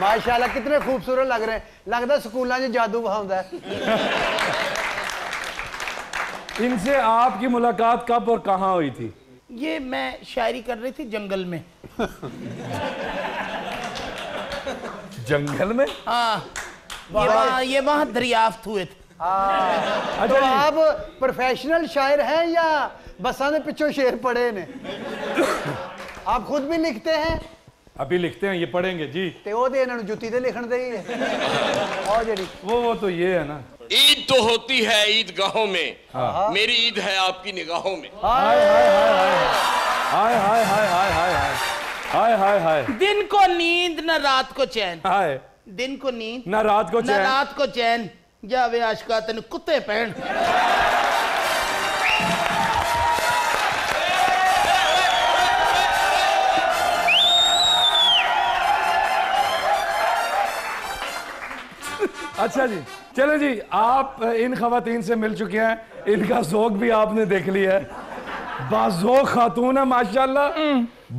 माशाल्लाह कितने खूबसूरत लग रहे हैं। लगता स्कूलों में जादू बहाਉਂਦਾ है। इनसे आपकी मुलाकात कब और कहाँ हुई थी? ये मैं शायरी कर रही थी जंगल में। जंगल में? हाँ ये वहाँ। ये वहाँ दरियाफ्त हुए थे। तो अच्छा जी। आप प्रोफेशनल शायर हैं या बसा ने पिछो शेर पढ़े ने? आप खुद भी लिखते हैं? अभी लिखते हैं ये पढ़ेंगे जी ਤੇ ਉਹਦੇ ਇਹਨਾਂ ਨੂੰ ਜੁੱਤੀ ਤੇ ਲਿਖਣ ਦੇ ਹੀ ਹੈ ਉਹ ਜਿਹੜੀ वो वो तो ये है ना ईद तो होती है ईदगाहों में मेरी ईद है आपकी निगाहों में हाय हाय हाय हाय हाय हाय हाय हाय हाय हाय हाय दिन को नींद न रात को चैन हाय दिन को नींद ना रात को न चैन रात को चैन जावे आशका तेन कुत्ते पैण अच्छा जी चलो जी आप इन खवातीन से मिल चुके हैं इनका जोक भी आपने देख लिया है। बाजोक खातून है माशाल्लाह।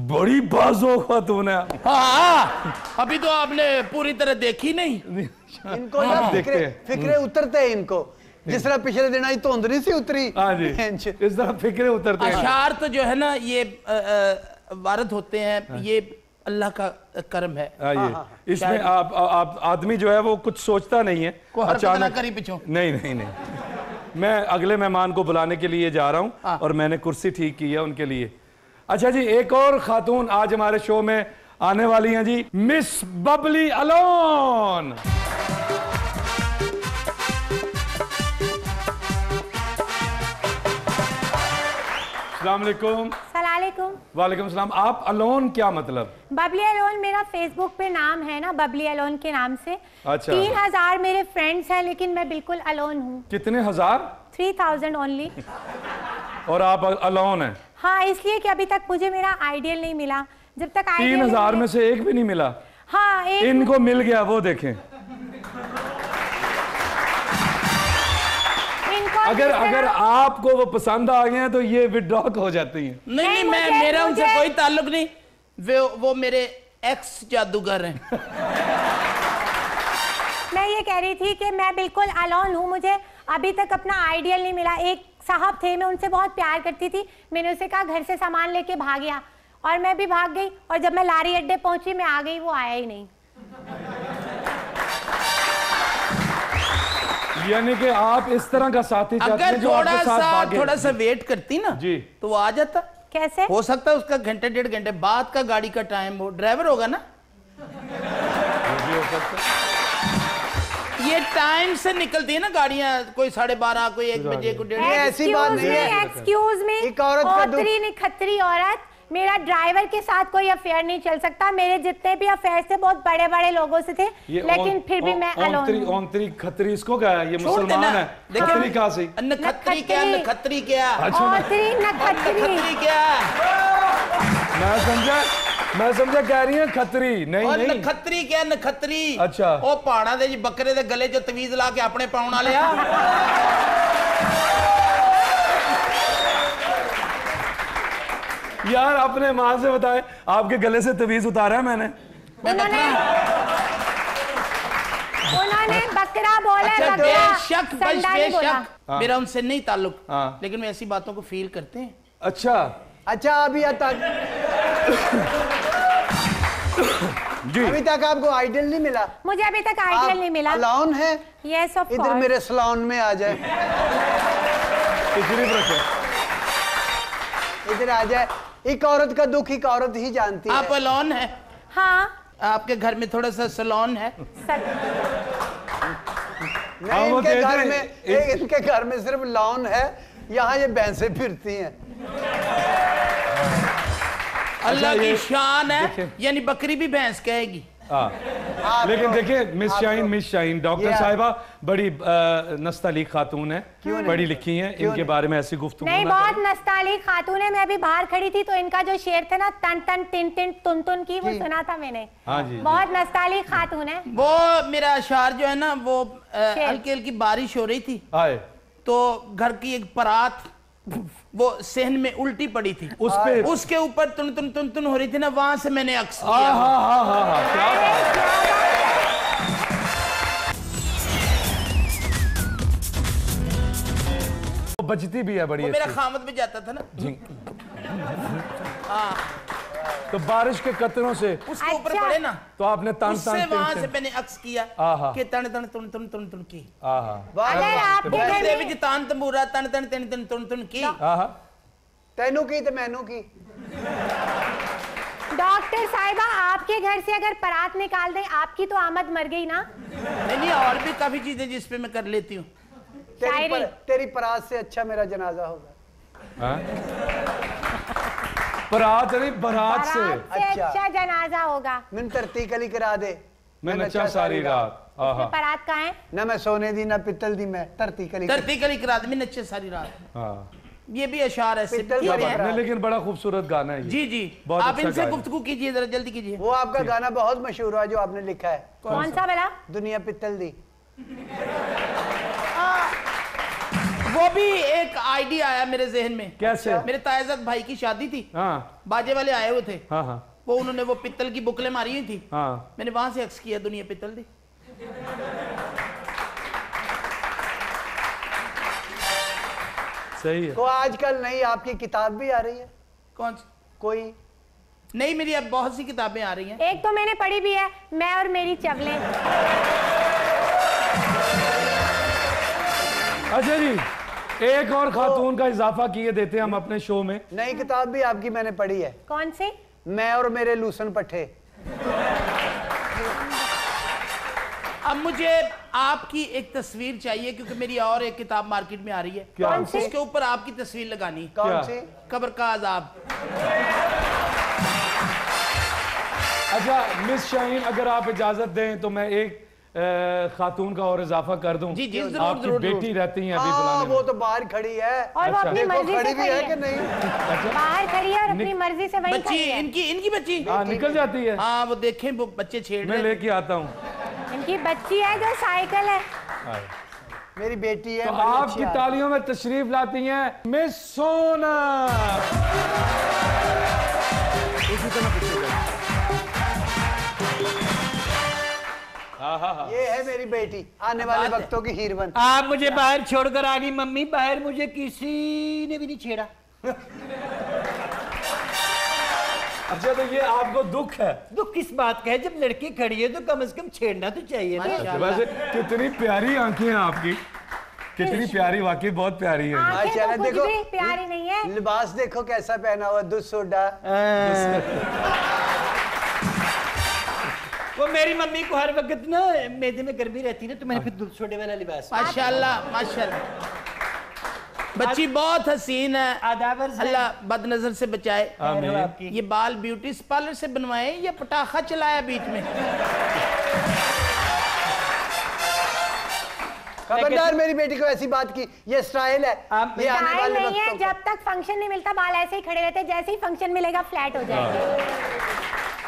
बड़ी बाजोक खातून है। हाँ अभी तो आपने पूरी तरह देखी नहीं। इनको ना देखते फिक्रे फिक्रे उतरते हैं इनको। जिस तरह पिछले दिन आई धुंध नहीं सी उतरी। हाँ जी। इस तरह फिक्रे उतरते हैं। अशार तो जो है ना ये वारद होते हैं। ये अल्लाह का करम है। हाँ हाँ इसमें आप आप आदमी जो है वो कुछ सोचता नहीं है। को हरकत ना करी पिछो। नहीं नहीं नहीं। मैं अगले मेहमान को बुलाने के लिए जा रहा हूँ। और मैंने कुर्सी ठीक की है उनके लिए। अच्छा जी एक और खातून आज हमारे शो में आने वाली हैं जी मिस बबली अलोन। सलामकुम। वालेकुम सलाम। आप अलोन क्या मतलब? बबली अलोन मेरा फेसबुक पे नाम है ना बबली अलोन के नाम से। अच्छा। तीन हज़ार मेरे फ्रेंड्स हैं लेकिन मैं बिल्कुल अलोन हूँ। कितने हज़ार? Three thousand only. और आप अलोन हैं? हाँ इसलिए कि अभी तक मुझे मेरा आइडियल नहीं मिला। जब तक तीन हज़ार में से एक भी नहीं मिला। हाँ एक इनको मिल गया वो देखें। अगर अगर आपको वो पसंद आ गए हैं तो ये विड्रॉ हो जाती हैं। नहीं नहीं नहीं, मैं मेरा उनसे कोई ताल्लुक नहीं। वो वो मेरे एक्स जादूगर हैं। मैं ये कह रही थी कि मैं बिल्कुल अलोन हूँ। मुझे अभी तक अपना आइडियल नहीं मिला। एक साहब थे मैं उनसे बहुत प्यार करती थी। मैंने उसे कहा घर से सामान लेके भाग गया और मैं भी भाग गई। और जब मैं लारी अड्डे पहुँची मैं आ गई वो आया ही नहीं। यानी कि आप इस तरह का साथी चाहते अगर हैं जो थोड़ा आपके साथ सा थोड़ा सा वेट करती ना जी। तो वो आ जाता। कैसे? हो सकता है उसका घंटे डेढ़ घंटे बाद का गाड़ी का टाइम हो। ड्राइवर होगा ना? ये टाइम से निकलती है ना गाड़ियाँ कोई साढ़े बारह कोई एक बजे को डेढ़ ऐसी बात नहीं है। एक्सक्यूज मी एक औरत का दुख- औतरी औरत मेरा ड्राइवर के साथ कोई अफेयर नहीं चल सकता मेरे जितने भी अफेयर थे बहुत बड़े बड़े लोगों से थे ये लेकिन ओं- फिर भी ओं- मैं ओंतरी अलोन हूँ ओंतरी खतरी इसको क्या है ये छोड़ देना मुसलमान है देखिए- खतरी कहाँ से नखत्री क्या नखत्री। नखत्री क्या अच्छा औतरी नखतरी नखत्री क्या मैं समझा मैं समझा कह रही है खतरी नहीं और नहीं नखत्री क्या नखत्री अच्छा। ਉਹ ਪਹਾੜਾਂ ਦੇ ਜੀ ਬੱਕਰੇ ਦੇ ਗਲੇ 'ਚ ਤਵੀਜ਼ ਲਾ ਕੇ ਆਪਣੇ ਪਾਉਣ ਵਾਲਿਆ यार अपने माँ से बताए आपके गले से तवीज उतारा है मैंने। उन्होंने उन्होंने बकरा बोला अच्छा बेशक बोला। बेशक मेरा उनसे नहीं ताल्लुक हाँ। लेकिन वो ऐसी बातों को फील करते हैं। अच्छा। अच्छा अभी तक। जी। अभी तक आपको आइडियल नहीं मिला। मुझे अभी तक आइडियल नहीं मिला। अलाउन है? यस ऑफ़ इधर मेरे सलोन में आ जाए। है। इधर आ जाए। एक औरत का दुख एक औरत ही जानती आप है। अलोन है? हाँ। आपके घर में थोड़ा सा सलोन है? नहीं हाँ, इनके घर में एक इनके घर में सिर्फ़ लॉन है यहाँ ये भैंसे फिरती हैं। अल्लाह की शान है यानी बकरी भी भैंस कहेगी। हाँ। लेकिन देखिए मिस तो- मिस शाइन डॉक्टर साहिबा बड़ी नस्तली खातून है। पढ़ी लिखी हैं इनके नहीं? बारे में ऐसी गुफ्तु नहीं बहुत नस्ताली खातून है। मैं अभी बाहर खड़ी थी तो इनका जो शेर था ना तन तन तिन तिन तुन तुन की वो सुना था मैंने। हाँ जी। बहुत नस्ताली खातून है। वो मेरा अशार जो है ना वो। हल्की हल्की बारिश हो रही थी। तो घर की एक परात वो सहन में उल्टी पड़ी थी। उस पे उसके ऊपर तुन तुन तुन तुन हो रही थी ना वहाँ से मैंने अक्स किया। हाँ हाँ हाँ हाँ क्या बजती भी है बड़ी मेरा खामत भी जाता था ना। तो बारिश के कतरों से। उसके ऊपर अच्छा। पड़े ना। तो आपने तान तान से वहाँ से मैंने अक्स किया कि तन तन तुन तुन तुन तुन की अगर तो आपके घर में भी तान तंबूरा तन तन तिन तिन तुन तुन की तेनू की तो मैनू की। डॉक्टर साहिबा आपके घर से अगर परात निकाल दें आपकी तो आमद मर गई ना? नहीं और भी काफ़ी चीज़ें जिसपे मैं कर लेती हूँ। तेरी, पर, तेरी परात से अच्छा मेरा जनाजा होगा। हाँ? बरात नहीं बारात से। बारात से अच्छा। अच्छा जनाजा होगा। मैंने धरती कली करा दे। मैं नचा सारी रात। आहा। परात कहाँ है? ना मैं सोने दी ना पित्तल दी मैं धरती कली धरती कली करा दी नच्चे सारी रात। हाँ। ये भी अशार है ठीक है। लेकिन बड़ा खूबसूरत गाना है ये। जी जी। बहुत आप अच्छा इनसे। गुफ्तगू कीजिए जरा जल्दी कीजिए। वो आपका गाना बहुत मशहूर हुआ जो आपने लिखा है। कौन सा? वाला? दुनिया पित्तल दी। वो भी एक आइडिया आया मेरे जहन में। कैसे? मेरे तायजत भाई की शादी थी। हाँ। बाजे वाले आए हुए थे। हाँ हाँ। वो उन्होंने वो पित्तल की बुकलें मारी हुई थी। हाँ। मैंने वहाँ से अक्स किया दुनिया पित्तल दी। सही है। तो आजकल नई आपकी किताब भी आ रही है? कौन सी? कोई? नहीं मेरी अब बहुत सी किताबें आ रही हैं। एक तो मैंने पढ़ी भी है मैं और मेरी चवलें। अच्छा जी एक और खातून का इजाफा किए देते हैं हम अपने शो में। नई किताब भी आपकी मैंने पढ़ी है। कौन सी? मैं और मेरे लूसन पट्टे। अब मुझे आपकी एक तस्वीर चाहिए क्योंकि मेरी और एक किताब मार्केट में आ रही है। कौन सी? उसके ऊपर आपकी तस्वीर लगानी। कौन क्या? सी? कब्र का आजाब। अच्छा मिस शाहीन अगर आप इजाज़त दें तो मैं एक खातून का और इजाफा कर दूँ। जी, जी, ज़रूर, आपकी ज़रूर, बेटी ज़रूर। रहती हैं अभी हाँ बुलाने वो तो बाहर खड़ी है। और वो अच्छा। अपनी मर्ज़ी से खड़ी भी है कि नहीं? बाहर खड़ी है और अपनी मर्ज़ी से वहीं खड़ी है। इनकी इनकी बच्ची? हाँ निकल जाती है। हाँ वो देखें वो बच्चे छेड़ मैं रहे हैं। लेके आता हूँ। इनकी बच्ची है जो साइकिल है। मेरी बेटी है तो आपकी तालियों में तशरीफ़ लाती हैं। मिस सोना उसी तरह ये है मेरी बेटी आने वाले है। वक्तों की हीरवन। आप मुझे बाहर छोड़कर आ गई मम्मी बाहर मुझे किसी ने भी नहीं छेड़ा। अच्छा तो ये आपको दुख है? तो किस बात का है? जब लड़की खड़ी है तो कम से कम छेड़ना तो चाहिए ना। माशाल्लाह। वैसे कितनी प्यारी आँखें हैं आपकी। कितनी प्यारी वाकई बहुत प्यारी है। माशाल्लाह, तो देखो। प्यारी नहीं है। लिबास देखो कैसा पहना हुआ दूध सोडा वो मेरी मम्मी को हर वक्त ना मेदे में गर्मी रहती ना तो मैंने फिर दूध सोडे वाला लिबास। माशाल्लाह माशाल्लाह। बच्ची बहुत हसीन है। है। अल्लाह बदनजर से बचाए। हो ये बाल ब्यूटी पार्लर से बनवाए या पटाखा चलाया बीच में? खबरदार मेरी बेटी को ऐसी बात की ये स्टाइल है। ये आने वाले नहीं है जब तक फ़ंक्शन नहीं मिलता बाल ऐसे ही खड़े रहते जैसे ही फ़ंक्शन मिलेगा फ्लैट हो जाएँगे।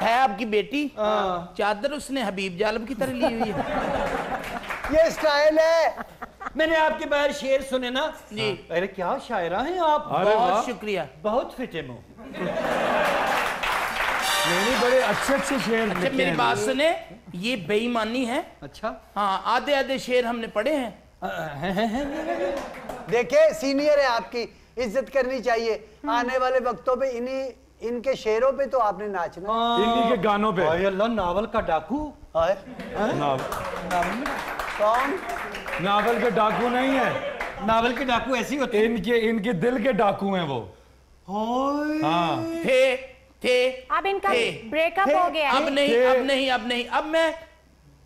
है आपकी बेटी? चादर उसने हबीब जालम की तरह ली हुई है। ये स्टाइल है। मैंने आपके बाहर शेर सुने ना। जी। अरे क्या शायरा हैं आप? बहुत शुक्रिया। बहुत फिटे मुँह। नहीं बड़े अच्छे अच्छे शेर अच्छा मेरी बात सुने। ये बेईमानी है। अच्छा। हाँ आधे आधे शेर हमने पढ़े हैं। देखे सीनियर है आपकी। इज़्ज़त करनी चाहिए। आने वाले वक्तों पे इन्हीं इनके शेरों पे तो आपने नाचना इन्हीं के गानों पे। अल्लाह नावल का डाकू। है? नावल कौन? नावल के डाकू नहीं है। नावल के डाकू ऐसी ही होते इनके इनके दिल के डाकू हैं वो। हाँ। थे थे अब इनका ब्रेकअप हो गया अब नहीं अब नहीं अब नहीं। अब मैं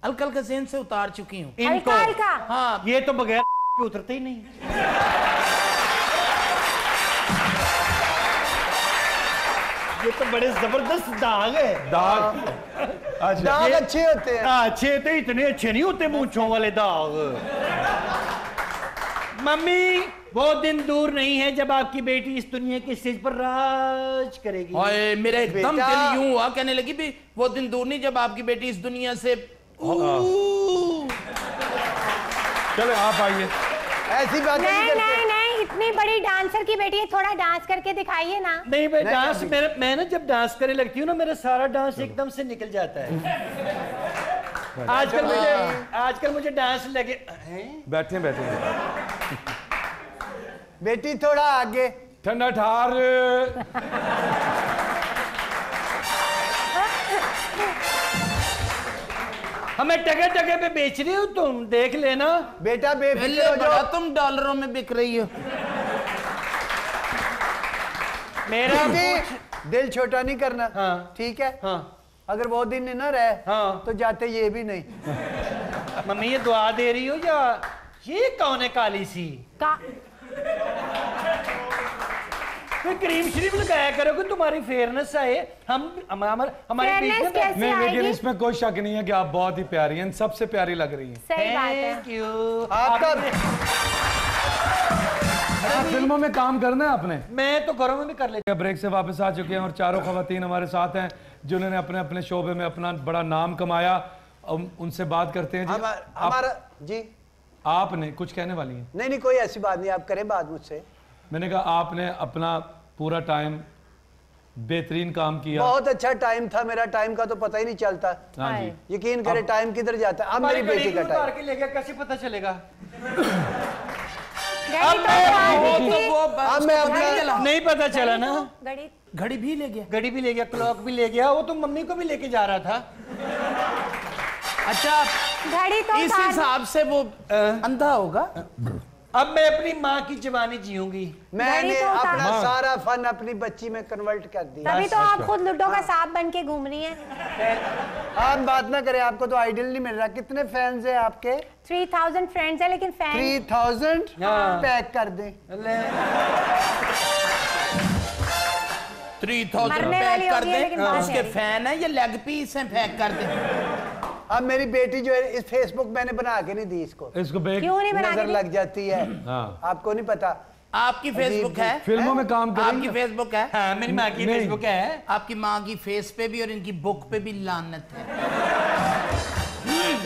अलकल का जेन से उतार चुकी हूँ। हल्का हाँ। ये तो बगैर उतरते ही नहीं। ये तो बड़े ज़बरदस्त दाग है। दाग? अच्छा दाग अच्छे होते हैं। अच्छे तो इतने अच्छे नहीं होते मूंछों वाले दाग। मम्मी वो दिन दूर नहीं है जब आपकी बेटी इस दुनिया के स्टेज पर राज करेगी। हाय मेरा एकदम। दिल यूँ हुआ कहने लगी भी वो दिन दूर नहीं जब आपकी बेटी इस दुनिया से चलो आप आइए। ऐसी बातें नहीं नहीं करते। नहीं नहीं इतनी बड़ी डांसर की बेटी है थोड़ा डांस करके दिखाइए ना। नहीं भाई डांस मेरे मैं ना जब डांस करने लगती हूँ ना मेरा सारा डांस एकदम से निकल जाता है। आजकल मुझे आजकल मुझे डांस लगे बैठे बैठे बेटी थोड़ा आगे। ठंडा ठार। हमें टके टके पे बेच रही हो तुम देख लेना। बेटा बेफिक्र हो जाओ। तुम डॉलरों में बिक रही हो। मेरा दिल छोटा नहीं करना। हाँ। ठीक है? हाँ। अगर बहुत दिन नहीं ना रहे हाँ। तो जाते ये भी नहीं। मम्मी ये दुआ दे रही हो या ये कौन है काली सी? का कोई क्रीम श्रीम लगाया करो कि तुम्हारी फेयरनेस आए। हम हम हमारे हमारे बीच में नहीं लेकिन इसमें कोई शक नहीं है कि आप बहुत ही प्यारी हैं सबसे प्यारी लग रही हैं। थैंक यू आपका अच्छा, फ़िल्मों में काम करना है आपने? मैं तो घरों में भी कर लेता ब्रेक से वापस आ चुके हैं और चारों खवतान हमारे साथ हैं जिन्होंने अपने अपने शोबे में अपना बड़ा नाम कमाया। उनसे बात करते हैं जी। हमारा आप, हमारा जी। आपने कुछ कहने वाली हैं? नहीं नहीं कोई ऐसी बात नहीं आप करें बात मुझसे। मैंने कहा आपने अपना पूरा टाइम बेहतरीन काम किया। बहुत अच्छा टाइम था मेरा टाइम का तो पता ही नहीं चलता। हाँ जी। यकीन करें टाइम किधर जाता है? अब मेरी बेटी का टाइम के ले गया कैसे पता चलेगा? घड़ी तो तो वो अब मैं अपना- नहीं पता चला ना। घड़ी घड़ी भी ले गया घड़ी भी ले गया क्लॉक भी ले गया वो तो मम्मी को भी लेके जा रहा था। अच्छा घड़ी तो इस हिसाब से वो अंधा होगा। अब मैं अपनी माँ की जवानी जीऊँगी। मैंने तो अपना माँ। सारा फन अपनी बच्ची में कन्वर्ट कर दिया। तभी तो आप खुद लुड्डो का सांप बन के घूम रही हैं। आप बात ना करें आपको तो आइडियल नहीं मिल रहा। कितने फैंस हैं आपके? थ्री थाउज़ेंड फ्रेंड्स है लेकिन फ़ैन थ्री थाउज़ेंड? हाँ। पैक कर दें। थ्री थाउज़ेंड पैक कर है, दे। उसके फ़ैन है ये लेग पीस है पैक कर दे? अब मेरी बेटी जो है इस फेसबुक मैंने बना के नहीं दी इसको। इसको क्यों नहीं बना नज़र लग जाती है। हाँ। आपको नहीं पता। आपकी फेसबुक है? फ़िल्मों में काम आपकी फेसबुक है? हाँ मेरी माँ की फेसबुक है। आपकी माँ की फेस पे भी और इनकी बुक पे भी लानत है।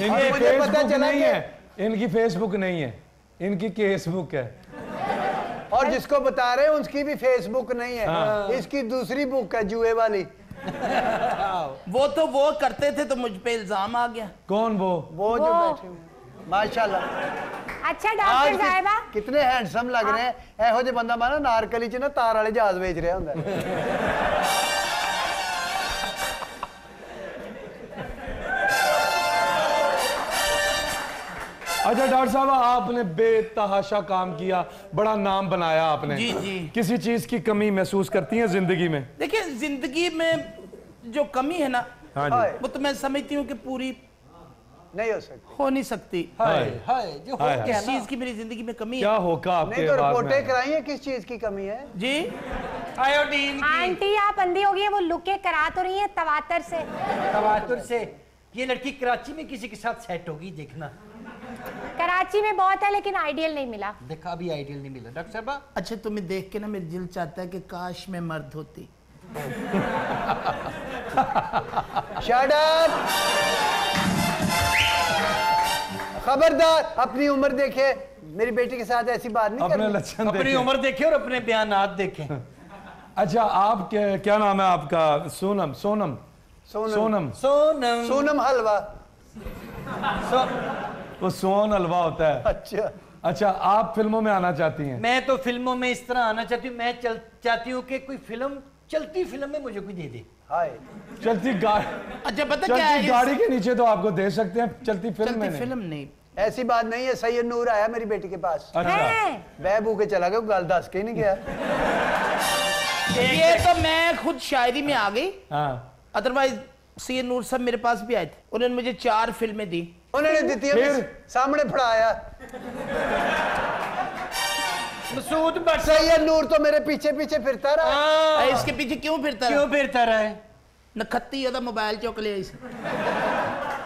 इनकी पता फेसबुक चला नहीं है। इनकी फेसबुक नहीं है। इनकी केसबुक है। और जिसको बता रहे हैं उसकी भी फेसबुक नहीं है। हाँ। इसकी दूसरी बुक है जुए वाली। वो तो वो करते थे तो मुझ पे इल्जाम आ गया कौन वो वो जो वो। बैठे हुए हैं। माशाल्लाह अच्छा आज डॉक्टर कि- साहिबा कितने हैंडसम लग रहे हैं ਇਹੋ ਜਿਹੇ ਬੰਦਾ ਮਾਨਾ ਨਾਰਕਲੀ ਚ ਨਾ ਤਾਰ ਵਾਲੇ ਜਹਾਜ਼ ਵੇਚ ਰਿਹਾ ਹੁੰਦਾ अच्छा डॉक्टर साहब आपने बेतहाशा काम किया बड़ा नाम बनाया आपने। जी, जी। किसी चीज़ की कमी महसूस करती हैं ज़िंदगी में? देखिए ज़िंदगी में जो कमी है ना हाँ जी। वो तो मैं समझती हूँ कि पूरी नहीं हो सकती। हो नहीं सकती। हाय। हाय। हाय जो हो गया इस चीज़ की मेरी ज़िंदगी में कमी क्या है होगा नहीं तो रिपोर्टें में? कराई है किस चीज़ की कमी है? जी। आयोडीन की। आंटी आप अंधी हो गई है वो लुके करा तो रही है तवातर से। तवातुर से। ये लड़की कराची में किसी के साथ सेट होगी देखना। कराची में बहुत है लेकिन आइडियल नहीं मिला। देखा अभी आइडियल नहीं मिला। डॉक्टर साहब अच्छा तुम्हें देख के ना मेरी दिल चाहता है कि काश मैं मर्द होती। खबरदार अपनी उम्र देखे। मेरी बेटी के साथ ऐसी बात नहीं अपने लक्षण अपनी उम्र देखे और अपने बयान देखे। अच्छा आप क्या, नाम है आपका? सोनम। सोनम। सोनम। सोनम। सोनम। सोनम हलवा। सो, वो सोन हलवा होता है। अच्छा। अच्छा आप फ़िल्मों में आना चाहती हैं? मैं तो फ़िल्मों में इस तरह आना चाहती हूँ। मैं चल चाहती हूँ कि कोई फ़िल्म चलती फ़िल्म में मुझे कोई दे दे। हाय। चलती गाड़ी अच्छा पता क्या है गाड़ी के नीचे तो आपको दे सकते हैं चलती फ़िल्म में चलती नहीं। फ़िल्म नहीं। ऐसी बात नहीं है सैयद नूर आया मेरी बेटी के पास। अच्छा। है? बह बू के चला गया वो गल दस के नहीं गया। ये तो मैं खुद शायरी में आ गई। हाँ। अदरवाइज़ सैयद नूर साहब मेरे पास भी आए थे। उन्होंने मुझे चार फ़िल्में दी। उन्होंने दी सामने फड़ाया। मसूद भट्ट सैयद नूर तो मेरे पीछे पीछे फिरता रहा। हाँ, अरे इसके पीछे क्यों फिरता क्यों फिरता रहा है? नखत्ती होता मोबाइल चौक ले आई से।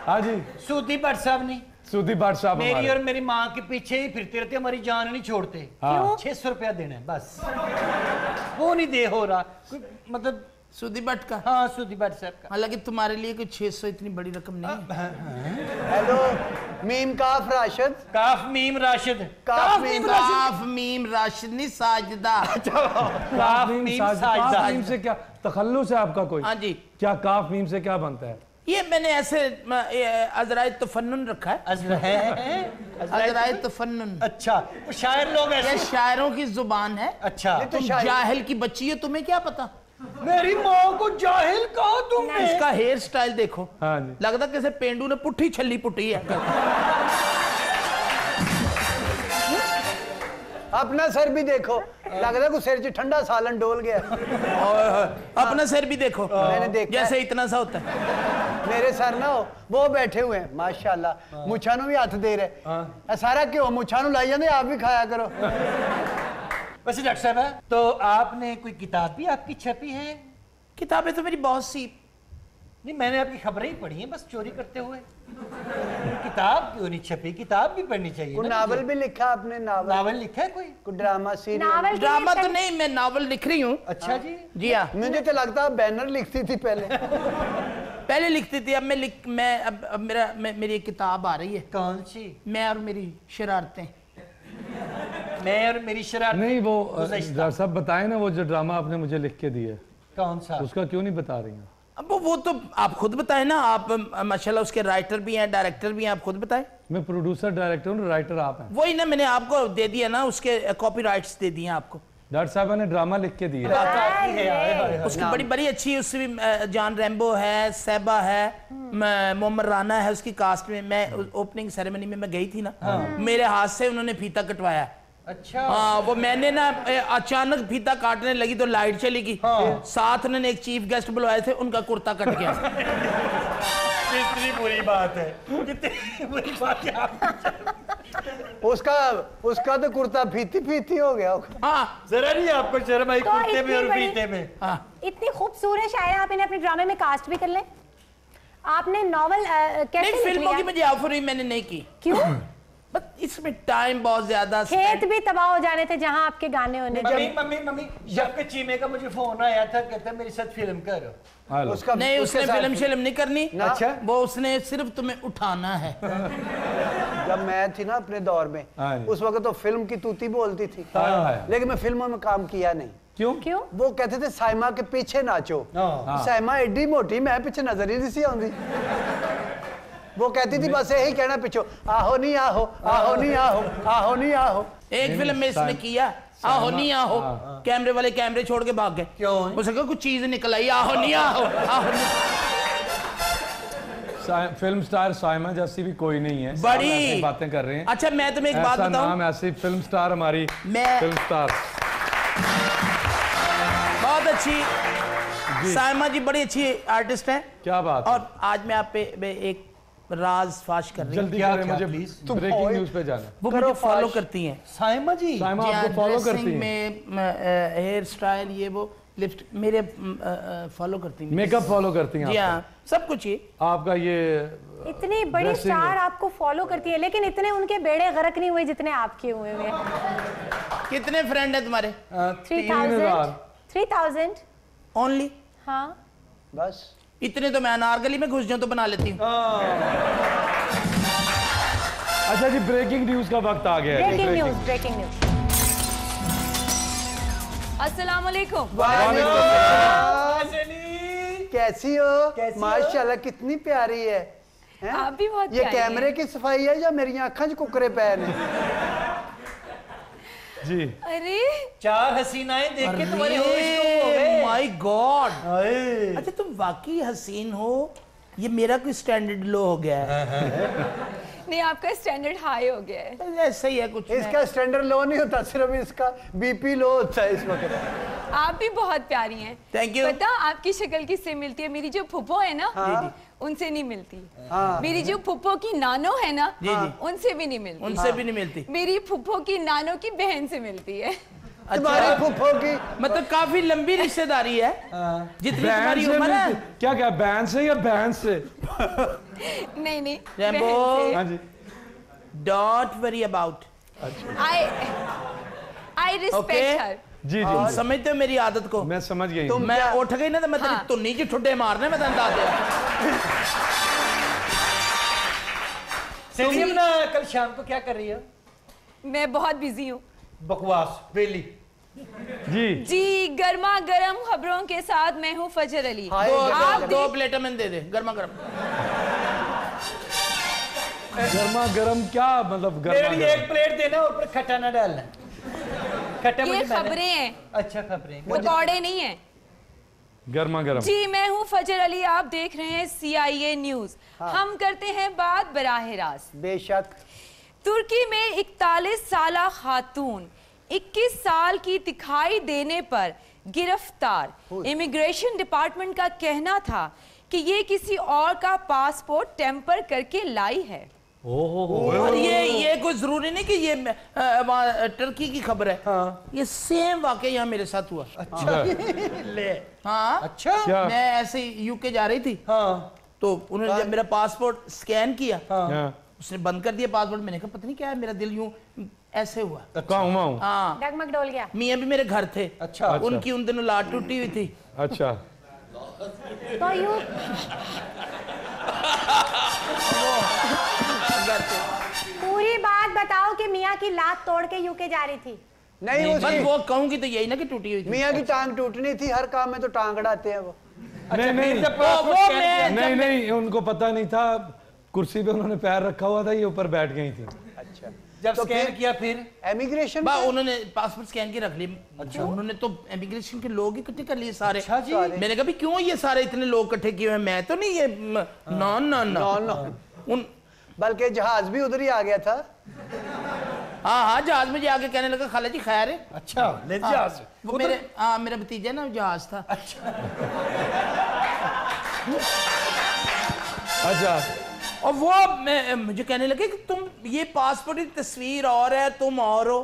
हाँ जी। सूदी भट्ट साहब नहीं सुधी भाट साहब मेरी और मेरी माँ के पीछे ही फिरते रहते हमारी जान नहीं छोड़ते। हाँ। छह सौ रुपया देना है बस। वो नहीं दे हो रहा। मतलब सुधी भट्ट का? हाँ सूदी भट्ट साहब का। हालाँकि तुम्हारे लिए कोई 600 इतनी बड़ी रकम नहीं है। हेलो मीम काफ राशिद। काफ मीम राशिद। काफ मीम राशिद। काफ मीम राशिद नहीं साजदा। काफ मीम साजदा। काफ मीम से क्या तखल्लुस है आपका कोई? हाँ जी। क्या काफ मीम से क्या बनता है? ये मैंने ऐसे अजराय तफन्नुन रखा है। अजराय तफन्नुन अच्छा शायर लोग ऐसे शायरों की ज़ुबान है। अच्छा। तुम जाहिल की बच्ची है तुम्हें क्या पता? मेरी माँ को जाहिल कहो तुमने? इसका हेयर स्टाइल देखो। हाँ लगता किसी पेंडू ने पुट्ठी छली पुटी है। अपना सर भी देखो। लग रहा है सिर से ठंडा सालन डोल गया। और अपना सर भी देखो। हाँ। मैंने देखा जैसे इतना सा होता है। मेरे सर ना हो वो बैठे हुए हैं माशाल्लाह। हाँ। मुछा भी हाथ दे रहे। हाँ। सारा क्यों मुछा लाई जाने आप भी खाया करो। वैसे डॉक्टर साहब तो आपने कोई किताब भी आपकी छपी है? किताबें तो मेरी बहुत सी। नहीं मैंने आपकी खबरें ही पढ़ी हैं बस चोरी करते हुए। किताब क्यों नहीं छपी? किताब भी पढ़नी चाहिए कोई ना नावल भी लिखा आपने? नावल। नावल लिखा है कोई? कोई ड्रामा सीरियल? नावल ड्रामा तो नहीं मैं नावल लिख रही हूँ। अच्छा जी। जी हाँ। मुझे तो लगता है बैनर लिखती थी पहले। पहले लिखती थी अब मैं लिख मैं अब, अब मेरा मेरी एक किताब आ रही है। कौन सी? मैं और मेरी शरारतें। मैं और मेरी शरारत नहीं वो डॉक्टर साहब बताए ना वो जो ड्रामा आपने मुझे लिख के दिया कौन सा? उसका क्यों नहीं बता रही हैं? अब वो- वो तो आप खुद बताए ना आप माशाल्लाह उसके राइटर भी हैं डायरेक्टर भी हैं आप खुद बताए। मैं प्रोड्यूसर डायरेक्टर हूँ राइटर आप हैं। वही ना मैंने आपको दे दिया ना उसके कॉपी राइट दे दिए आपको। डॉक्टर साहब ने ड्रामा लिख के दिया है। बाकायदगी है। उसकी बड़ी बड़ी अच्छी उससे भी जान रैम्बो है सैबा है मोहम्मद राना है उसकी कास्ट में। मैं ओपनिंग सेरेमनी में मैं गई थी ना। मेरे हाथ से उन्होंने फीता कटवाया। अच्छा। हाँ वो मैंने ना अचानक फीता काटने लगी तो लाइट चली गई। साथ उन्होंने एक चीफ गेस्ट बुलवाए थे उनका कुर्ता कट गया। कितनी बुरी बात है। कितनी बुरी बात है। उसका उसका तो कुर्ता फीती फीती हो गया होगा। हाँ जरा नहीं आपको शर्म आई तो कुर्ते में और फीते में। हाँ। इतनी खूबसूरत शायर आप इन्हें अपने ड्रामे में कास्ट भी कर लें। आपने नॉवल कैसे नहीं फ़िल्मों की मुझे ऑफ़र ही मैंने नहीं की। क्यों? बस इसमें टाइम बहुत ज़्यादा खेत भी तबाह हो जाने थे जहाँ आपके गाने होने मम्मी मम्मी मम्मी जब के चीमे का मुझे फ़ोन आया था कहता मेरे साथ फ़िल्म करो। उसका नहीं उसके उसने फ़िल्म शिल्म नहीं करनी। अच्छा। वो उसने सिर्फ़ तुम्हें उठाना है। जब मैं थी ना अपने दौर में हाँ उस वक्त तो फ़िल्म की तूती बोलती थी। हाँ, हाँ। लेकिन मैं फ़िल्मों में काम किया नहीं। क्यों? क्यों? वो कहते थे साइमा के पीछे नाचो। साइमा एडी मोटी मैं पीछे नज़र ही नहीं सी आਉਂਦੀ वो कहती थी बस यही कहना पिछो। आहो नहीं आहो आहो नहीं आहो आहो नहीं आहो। एक फ़िल्म में इसने किया आहो नहीं आहो। कैमरे वाले कैमरे छोड़ के भाग गए। क्यों? उसने कहा कुछ चीज़ निकल आई आहो नहीं आहो आहो फ़िल्म स्टार साइमा जैसी भी कोई नहीं है। बड़ी। बातें कर रहे हैं। अच्छा मैं तुम्हें एक बात बताऊँ? नाम ऐसी फ़िल्म स्टार हमारी मैं- फ़िल्म स्टार बहुत अच्छी। साइमा जी बड़ी अच्छी आर्टिस्ट हैं। क्या बात है? और आज मैं आप पे एक राज फाश कर रही हूँ। जल्दी क्या- मुझे please? ब्रेकिंग न्यूज़ पे जाना। वो मुझे फॉलो करती हैं। साइमा जी। साइमा हाँ, आपको फॉलो करती है। में हेयर स्टाइल ये वो लिफ्ट मेरे फॉलो करती हैं। मेकअप फॉलो करती हैं जी हाँ सब कुछ ये। आपका ये इतनी बड़ी स्टार आपको फॉलो करती है लेकिन इतने उनके बेड़े गरक नहीं हुए जितने आपके हुए हुए। कितने फ्रेंड है तुम्हारे? Three thousand three thousand only हाँ। बस। इतने तो मैं अनारगली में घुस जाऊँ तो बना लेती हूँ। अच्छा जी ब्रेकिंग न्यूज़ का वक्त आ गया ब्रेकिंग न्यूज़ ब्रेकिंग न्यूज़ अस्सलाम वालेकुम कैसी हो? माशाल्लाह कितनी प्यारी है। हैं? आप भी बहुत ये कैमरे की सफ़ाई है या मेरी आँखों च कुकरे पै ने जी। अरे। चार हसीनाएँ देख के तुम्हारी होश हो माय गॉड हाय। अच्छा तुम वाकई हसीन हो? ये मेरा कोई स्टैंडर्ड लो हो गया है। नहीं आपका स्टैंडर्ड हाई हो गया है। सही ही है कुछ इसका स्टैंडर्ड लो नहीं होता सिर्फ़ इसका बीपी लो होता है इस वक्त। आप भी बहुत प्यारी हैं। थैंक यू पता आपकी शक्ल किससे मिलती है? मेरी जो फुप्पो है ना उनसे नहीं मिलती। हाँ। मेरी जो फुप्पो की नानो है ना जी, जी। उनसे भी नहीं मिलती। उनसे भी नहीं मिलती। मेरी फुप्पो की नानो की बहन से मिलती है। तुम्हारी अच्छा फुफ्फो की। मतलब काफ़ी लंबी रिश्तेदारी है जितनी तुम्हारी उम्र है। क्या क्या बैंड से या बैंड से? नहीं नहीं रैम्बो। हाँ don't worry about I I respect her जी जी समझते हो मेरी आदत को? मैं समझ गई हूँ। मैं उठ गई ना तो मैं तेरी हाँ। तुन्नी की ठुड्डे मारने में दंदा दिया सेलिम ना कल शाम को क्या कर रही है? मैं बहुत बिज़ी हूँ। बकवास वेली जी। जी गर्मा गर्म खबरों के साथ मैं हूँ फजर अली। हाय, दो, आप दो, दो प्लेट में दे दे गर्मा गर्म गर्मा गर्म क्या मतलब गर्मा गर्म एक प्लेट देना ऊपर खट्टा ना डालना खट्टा ये खबरें हैं। अच्छा खबरें। पकौड़े नहीं है। गर्मा गर्म जी मैं हूँ फजर अली आप देख रहे हैं सी आई ए न्यूज़ हम करते हैं बात बराह रास्त। बेशक। तुर्की में इकतालीस साल खातून। 21 साल की दिखाई देने पर गिरफ़्तार। इमिग्रेशन डिपार्टमेंट का कहना था कि ये किसी और का पासपोर्ट टेम्पर करके लाई है। और ये ये कोई ज़रूरी नहीं कि ये टर्की की खबर है। हाँ। ये सेम वाकई यहाँ मेरे साथ हुआ। अच्छा। ले। हाँ। अच्छा। क्या? मैं ऐसे यूके जा रही थी। हाँ। तो उन्होंने जब मेरा पासपोर्ट स्कैन किया हाँ। उसने बंद कर दिया पासपोर्ट मैंने कहा पता नहीं क्या है मेरा दिल यूँ ऐसे हुआ। हूँ मैं हूँ। डगमग डोल गया। मियाँ भी मेरे घर थे। अच्छा। उनकी उन दिनों लाट टूटी हुई थी। अच्छा। तो यू पूरी बात बताओ कि मियाँ की लात तोड़ के यूके जा रही थी। नहीं बस वो कहूँगी तो यही ना कि टूटी हुई थी। मियाँ की टांग टूटनी थी हर काम में तो टांग अड़ाते हैं वो। नहीं नहीं। नहीं नहीं उनको पता नहीं था। कुर्सी पे उन्होंने पैर रखा हुआ था ये ऊपर बैठ गई थी। अच्छा जब तो स्कैन किया फिर? एमिग्रेशन बा उन्होंने पासपोर्ट स्कैन के रख लिए अच्छा। उन्होंने तो इमिग्रेशन के लोग इकट्ठे कर लिए सारे? अच्छा जी। मैंने कहा क्यों ये सारे इतने लोग इकट्ठे किए हैं? मैं तो नहीं ये म- ना ना ना नो नो उन बल्कि जहाज़ भी उधर ही आ गया था। हाँ हाँ जहाज़ में जाके कहने लगा खाला जी खैर है? अच्छा ले जहाज़। वो मेरे हाँ मेरा भतीजा ना जहाज़ था। अच्छा। और वो मैं मुझे कहने लगे कि तुम ये पासपोर्ट की तस्वीर और है तुम और हो।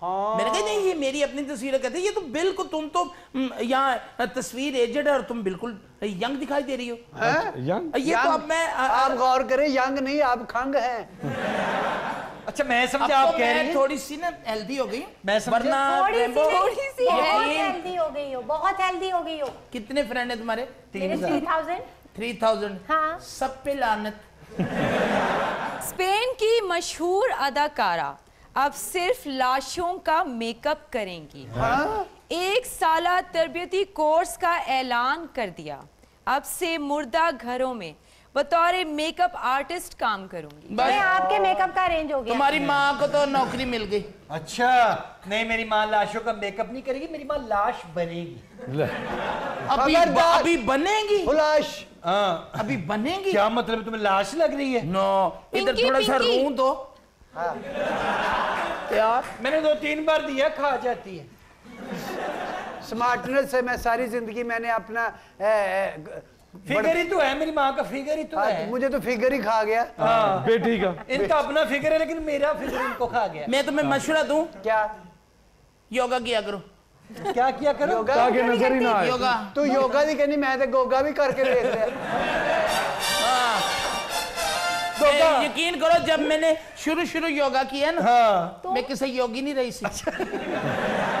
हाँ। मैंने कहा नहीं ये मेरी अपनी तस्वीर है। कहते ये तो बिल्कुल तुम तो यहाँ तस्वीर एजेड है और तुम बिल्कुल यंग दिखाई दे रही हो। यंग? ये यंग? तो अब मैं आ, आप गौर करें यंग नहीं आप खंग हैं। अच्छा मैं समझा आप तो कह रही हैं? थोड़ी सी ना हेल्दी हो गई मैं समझा। वरना थोड़ी सी थोड़ी सी बहुत हेल्दी हो गई हो बहुत हेल्दी हो गई हो। कितने फ्रेंड है तुम्हारे? थ्री थाउज़ेंड थ्री थाउज़ेंड हाँ। सब पे लानत। स्पेन की मशहूर अदाकारा अब सिर्फ़ लाशों का मेकअप करेंगी। एक साल तरबियती कोर्स का ऐलान कर दिया। अब से मुर्दा घरों में बतौर मेकअप आर्टिस्ट काम करूँगी। ये आपके मेकअप का रेंज हो गया। तुम्हारी माँ को तो नौकरी मिल गई। अच्छा। नहीं मेरी माँ लाशों का मेकअप नहीं करेगी मेरी माँ लाश बनेगी। अभी अभी बनेगी। हुलाश हाँ। अभी बनेगी। क्या मतलब तुम्हें लाश लग रही है? नो इधर थोड़ा सा। रू तो यार मैंने दो तीन बार दिया खा जाती है। स्मार्टनेस से मैं सारी ज़िंदगी मैंने अपना ए, ए, फिगर ही तो है मेरी माँ का फिगर ही तो हाँ, है। मुझे तो फिगर ही खा गया। बेटी का। इनका अपना फिगर है लेकिन मेरा फिगर इनको खा गया। मैं तुम्हें मशवरा दूँ? क्या? योगा किया करो। क्या किया करो? योगा? ताकि नज़र ही ना आए। योगा। तू योगा नहीं कहनी मैं तो गोगा भी करके देख रहा हाँ। यकीन करो जब मैंने शुरू शुरू योगा किया ना हाँ। तो? मैं किसी योगी नहीं रही सी।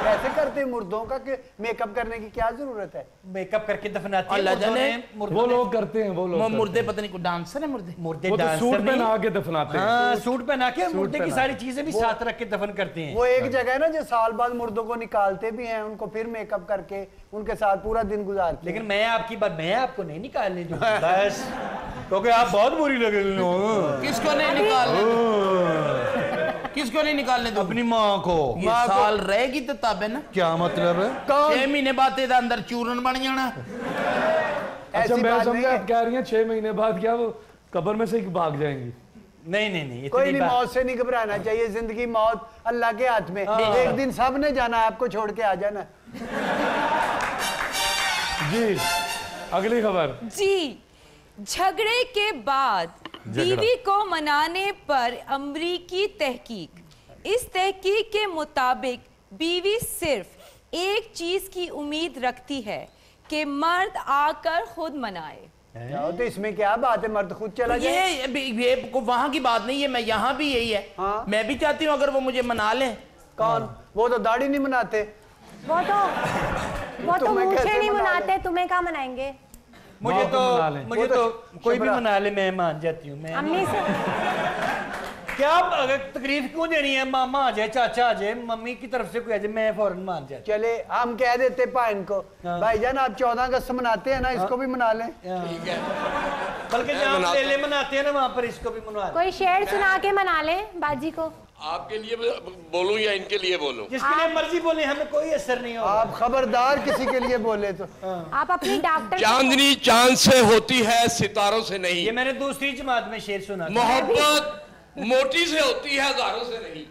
कैसे करते मुर्दों का कि मेकअप करने की क्या ज़रूरत है? मेकअप करके दफनाती है अल्लाह जाने। वो लोग करते हैं वो लोग मुर्दे पता नहीं को डांसर है मुर्दे? मुर्दे वो तो सूट नहीं। पहना के दफनाते हैं। हाँ सूट पहना के मुर्दे की सारी चीज़ें भी साथ रख के दफन करते हैं। वो एक जगह है ना जो साल बाद मुर्दों को निकालते भी हैं उनको फिर मेकअप करके उनके साथ पूरा दिन गुजार लेकिन मैं आपकी बात मैं आपको नहीं निकालने जो बस क्योंकि आप बहुत बुरी लगे किसको नहीं निकाल किसको नहीं निकालने दो? अपनी माँ को। ये साल रहेगी तो तब है ना। क्या मतलब? छह महीने बाद तेरा अंदर चूरन बन जाना। अच्छा मैं समझा आप कह रही हैं छह महीने बाद क्या वो कब्र में से एक भाग जाएँगी? नहीं नहीं नहीं कोई नहीं मौत से नहीं घबराना चाहिए ज़िंदगी मौत अल्लाह के हाथ में। हाँ। एक दिन सबने जाना आपको छोड़ के आ जाना। जी अगली खबर। जी झगड़े के बाद बीवी को मनाने पर अमरीकी तहकीक। इस तहकीक के मुताबिक बीवी सिर्फ़ एक चीज़ की उम्मीद रखती है कि मर्द आकर खुद मनाए। तो इसमें क्या बात है? मर्द खुद चला जाए। ये ये, ये वहाँ की बात नहीं है मैं यहाँ भी यही है। हाँ। मैं भी चाहती हूँ अगर वो मुझे मना लें। कौन? वो तो दाढ़ी नहीं बनाते वो तो वो तो मुझे नहीं मनाते तुम्हें क्या मनाएँगे? मुझे तो मुझे तो कोई भी मना ले मैं मान जाती हूँ मैं अम्मी से क्या अगर तकलीफ़ क्यों देनी है? मामा आ जाए चाचा आ जाए मम्मी की तरफ़ से कोई आ जाए मैं फ़ौरन मान जाता चले हम कह देते भाई को हाँ। भाईजान आप चौदह अगस्त मनाते हैं ना इसको भी मना लें। ठीक है। बल्कि मैं जहाँ मनाते हैं। ना वहाँ पर इसको भी मना कोई शेर सुना के मना ले बाजी को। आपके लिए बोलूँ या इनके लिए बोलूँ? जिसके लिए मर्ज़ी बोले हमें कोई असर नहीं होगा। आप खबरदार किसी के लिए बोले तो। आप अपनी डॉक्टर चांदनी चाँद से होती है सितारों से नहीं। ये मैंने दूसरी जमात में शेर सुना मोहब्बत मोटी से होती है हज़ारों से नहीं।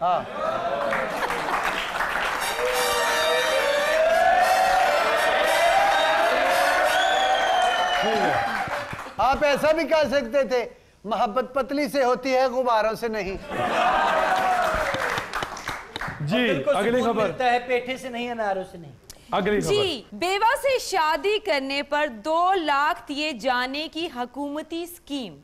आप ऐसा भी कह सकते थे मोहब्बत पतली से होती है गुब्बारों से नहीं। जी दिल को अगली सुकून खबर मिलता है पेठे से नहीं अनारों से नहीं अगली खबर जी बेवा से शादी करने पर दो लाख दिए जाने की हुकूमती स्कीम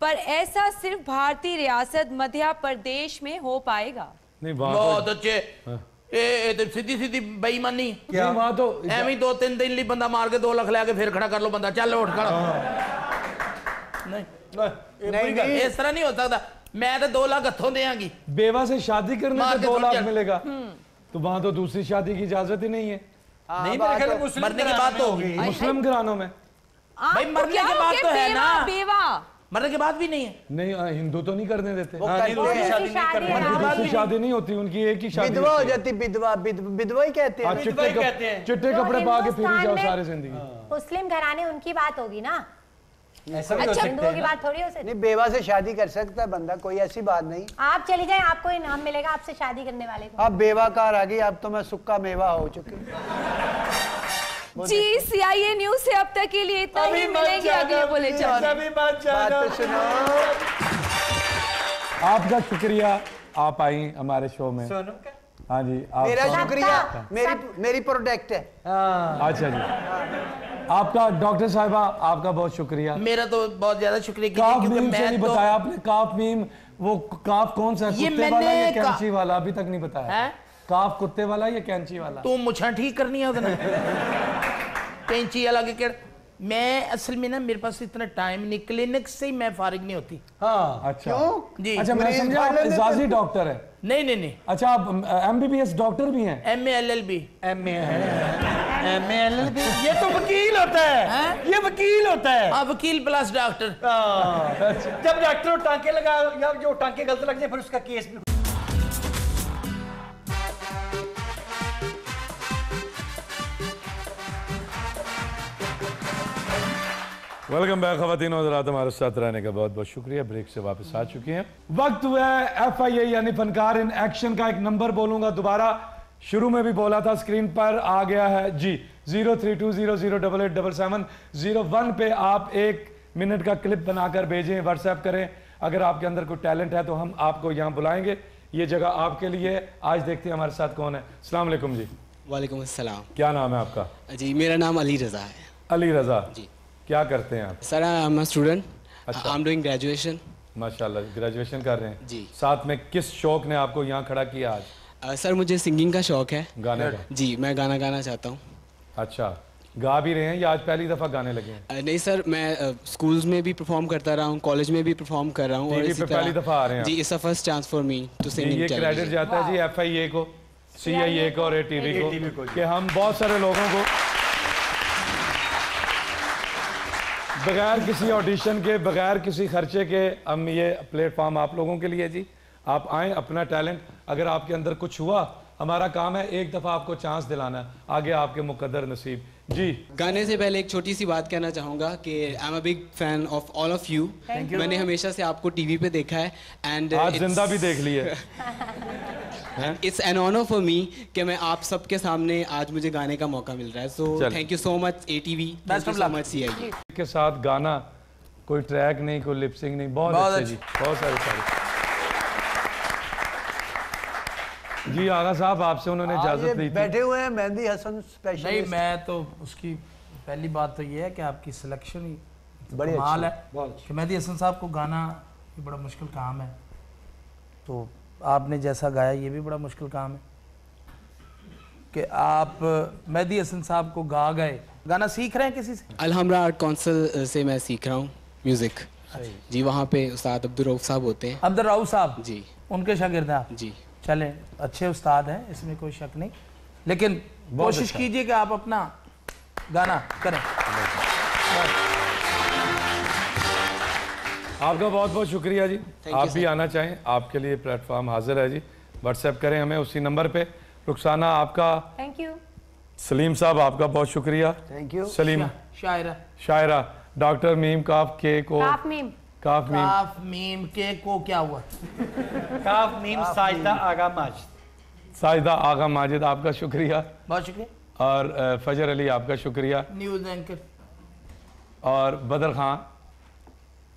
पर ऐसा सिर्फ भारतीय रियासत मध्य प्रदेश में हो पाएगा नहीं वहाँ ਬਹੁਤ तो ਅੱਛੇ ਇਹ ਇਹ ਤੇ ਸਿੱਧੀ ਸਿੱਧੀ ਬੇਈਮਾਨੀ नहीं, वहाँ तो ਐਵੇਂ ਹੀ ਦੋ ਤਿੰਨ ਦਿਨ ਲਈ ਬੰਦਾ ਮਾਰ ਕੇ 2 ਲੱਖ ਲੈ ਕੇ ਫਿਰ ਖੜਾ ਕਰ ਲਓ ਬੰਦਾ ਚੱਲ ਉੱਠ ਖੜਾ ਨਹੀਂ नहीं नहीं ਇਸ ਤਰ੍ਹਾਂ ਨਹੀਂ ਹੋ ਸਕਦਾ मैं तो दो लाख हथों देंगी बेवा से शादी करने से दो लाख मिलेगा। तो वहाँ तो दूसरी शादी की इजाज़त ही नहीं है। हाँ, नहीं मेरे ख्याल तो तो मरने की बात तो होगी। मुस्लिम घरानों में। भाई मरने की बात तो है ना। बेवा? मरने के बाद भी नहीं है। नहीं हिंदू तो नहीं करने देते। हाँ, शादी नहीं होती उनकी एक ही शादी विधवा हो जाती विधवा विधवा ही कहते हैं। हाँ, चिट्टे कपड़े पा के फिर जाओ सारे ज़िंदगी। मुस्लिम घराने उनकी बात होगी ना। ऐसा भी हो सकता हिंदुओं है की बात थोड़ी हो सकती। नहीं बेवा से शादी कर सकता है बंदा कोई ऐसी बात नहीं। आप चली जाए आपको इनाम मिलेगा आपसे शादी करने वाले को। अब बेवा कार आ गई अब तो मैं सुक्का मेवा हो चुकी जी सीआईए न्यूज़ से अब तक के लिए इतना ही मिलेंगे अगले बोले अभी बात। तो सुनो। आपका शुक्रिया आप आई हमारे शो में। सोनू का? हाँ जी आप मेरा शुक्रिया मेरी मेरी प्रोडक्ट है। हाँ। अच्छा जी। आपका डॉक्टर साहबा आपका बहुत शुक्रिया। मेरा तो बहुत ज़्यादा शुक्रिया काफ मीम से नहीं तो- बताया आपने। काफ मीम वो काफ कौन सा कुत्ते वाला या कैंची वाला? अभी तक नहीं बताया। काफ कुत्ते वाला या कैंची वाला? तो मुझे ठीक करनी है उसने कैंची अलग के मैं असल में ना मेरे पास इतना टाइम नहीं क्लिनिक से ही मैं फारिग नहीं होती। हाँ। अच्छा क्यों? जी। अच्छा मैं समझा आप इजाजी डॉक्टर है। नहीं नहीं नहीं। अच्छा आप M B B S doctor भी हैं? M A L L B M A है एम ए ये तो वकील होता है। ये वकील होता है। हाँ वकील प्लस डॉक्टर हाँ। जब डॉक्टर टांके लगा या जो टांके गलत लग जाए फिर उसका केस भी वेलकम बैक हजरात हमारे साथ रहने का बहुत बहुत शुक्रिया। ब्रेक से वापस आ चुके हैं। वक्त हुआ है एफ़ आई ए यानी फनकार इन एक्शन का एक नंबर बोलूँगा दोबारा। शुरू में भी बोला था स्क्रीन पर आ गया है। जी zero three two zero zero double eight double seven zero one पे आप एक मिनट का क्लिप बनाकर भेजें व्हाट्सएप करें। अगर आपके अंदर कोई टैलेंट है तो हम आपको यहाँ बुलाएँगे। ये जगह आपके लिए है। आज देखते हैं हमारे साथ कौन है। अस्सलाम जी। वालेकुम अस्सलाम। क्या नाम है आपका? जी मेरा नाम अली रज़ा है। अली रजा। जी। क्या करते हैं आप? सर आई एम स्टूडेंट अच्छा। आई एम डूइंग ग्रेजुएशन माशाल्लाह ग्रेजुएशन कर रहे हैं। जी। साथ में किस शौक ने आपको यहाँ खड़ा किया आज? आ, सर मुझे सिंगिंग का शौक है। गाने का? जी मैं गाना गाना चाहता हूँ। अच्छा। गा भी रहे हैं या आज पहली दफ़ा गाने लगे हैं? नहीं सर मैं स्कूल्स में भी परफॉर्म करता रहा हूँ कॉलेज में भी परफॉर्म कर रहा हूँ इसी तरह- पहली दफ़ा आ रहे हैं जी it's first chance for me to sing ये क्रेडिट जाता है जी एफ़ आई ए को सी आई ए को और ए टीवी को कि हम बहुत सारे लोगों को बगैर किसी ऑडिशन के, बगैर किसी खर्चे के, हम ये प्लेटफॉर्म आप लोगों के लिए जी। आप आए, अपना टैलेंट अगर आपके अंदर कुछ हुआ, हमारा काम है एक दफ़ा आपको चांस दिलाना, आगे आपके मुकदर नसीब। जी। गाने से पहले एक छोटी सी बात कहना चाहूँगा कि I am a big fan of all of you मैंने हमेशा से आपको टीवी पे देखा है एंड आज ज़िंदा भी देख लिए it's an honour for me कि मैं आप सबके सामने आज मुझे गाने का मौका मिल रहा है। So thank you so much A T V thank Best you of so much C I के साथ गाना कोई ट्रैक नहीं कोई लिपसिंग नहीं बहुत, बहुत अच्छे। जी। बहुत सारे सारे। जी आगा साहब आपसे उन्होंने इजाज़त ये ली थी। बैठे हुए हैं मेहंदी हसन स्पेशल नहीं मैं तो उसकी पहली बात तो ये है कि आपकी सिलेक्शन ही बड़ी कमाल है कि मेहदी हसन साहब को गाना ये बड़ा मुश्किल काम है। तो आपने जैसा गाया ये भी बड़ा मुश्किल काम है कि आप मेहदी हसन साहब को गा गए। गाना सीख रहे हैं किसी से? अलहमरा आर्ट काउंसिल से मैं सीख रहा हूँ म्यूज़िक जी वहाँ पे उस्ताद अब्दुल रऊफ साहब होते हैं। अब्दुल राउफ साहब? जी। उनके शागिर्द हैं आप? जी। चले अच्छे उस्ताद हैं इसमें कोई शक नहीं। लेकिन कोशिश अच्छा। कीजिए कि आप अपना गाना करें। आपका बहुत बहुत शुक्रिया जी। आप भी आना चाहें आपके लिए प्लेटफॉर्म हाजिर है जी। व्हाट्सएप करें हमें उसी नंबर पे। रुखसाना आपका थैंक यू सलीम साहब आपका बहुत शुक्रिया। Thank you Salim. Shayara. Shayara doctor मीम काफ के को काफ मीम। काफ मीम काफ मीम के को क्या हुआ? काफ मीम साजदा आगा माजिद साजिदा आगा माजिद आपका शुक्रिया। बहुत शुक्रिया। और फजर अली आपका शुक्रिया। News anchor. और बदर खान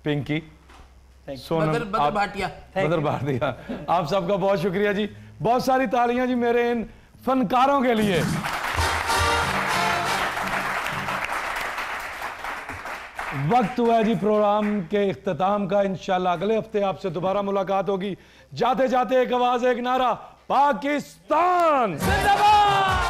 पिंकी। सोनम बदर बदर आप- भाटिया। बदर भाटिया। आप सबका बहुत शुक्रिया जी। बहुत सारी तालियाँ जी मेरे इन फनकारों के लिए। वक्त हुआ है जी प्रोग्राम के अख्ताम का। इंशाल्लाह अगले हफ़्ते आपसे दोबारा मुलाकात होगी। जाते जाते एक आवाज़, एक नारा, पाकिस्तान। जिंदाबाद!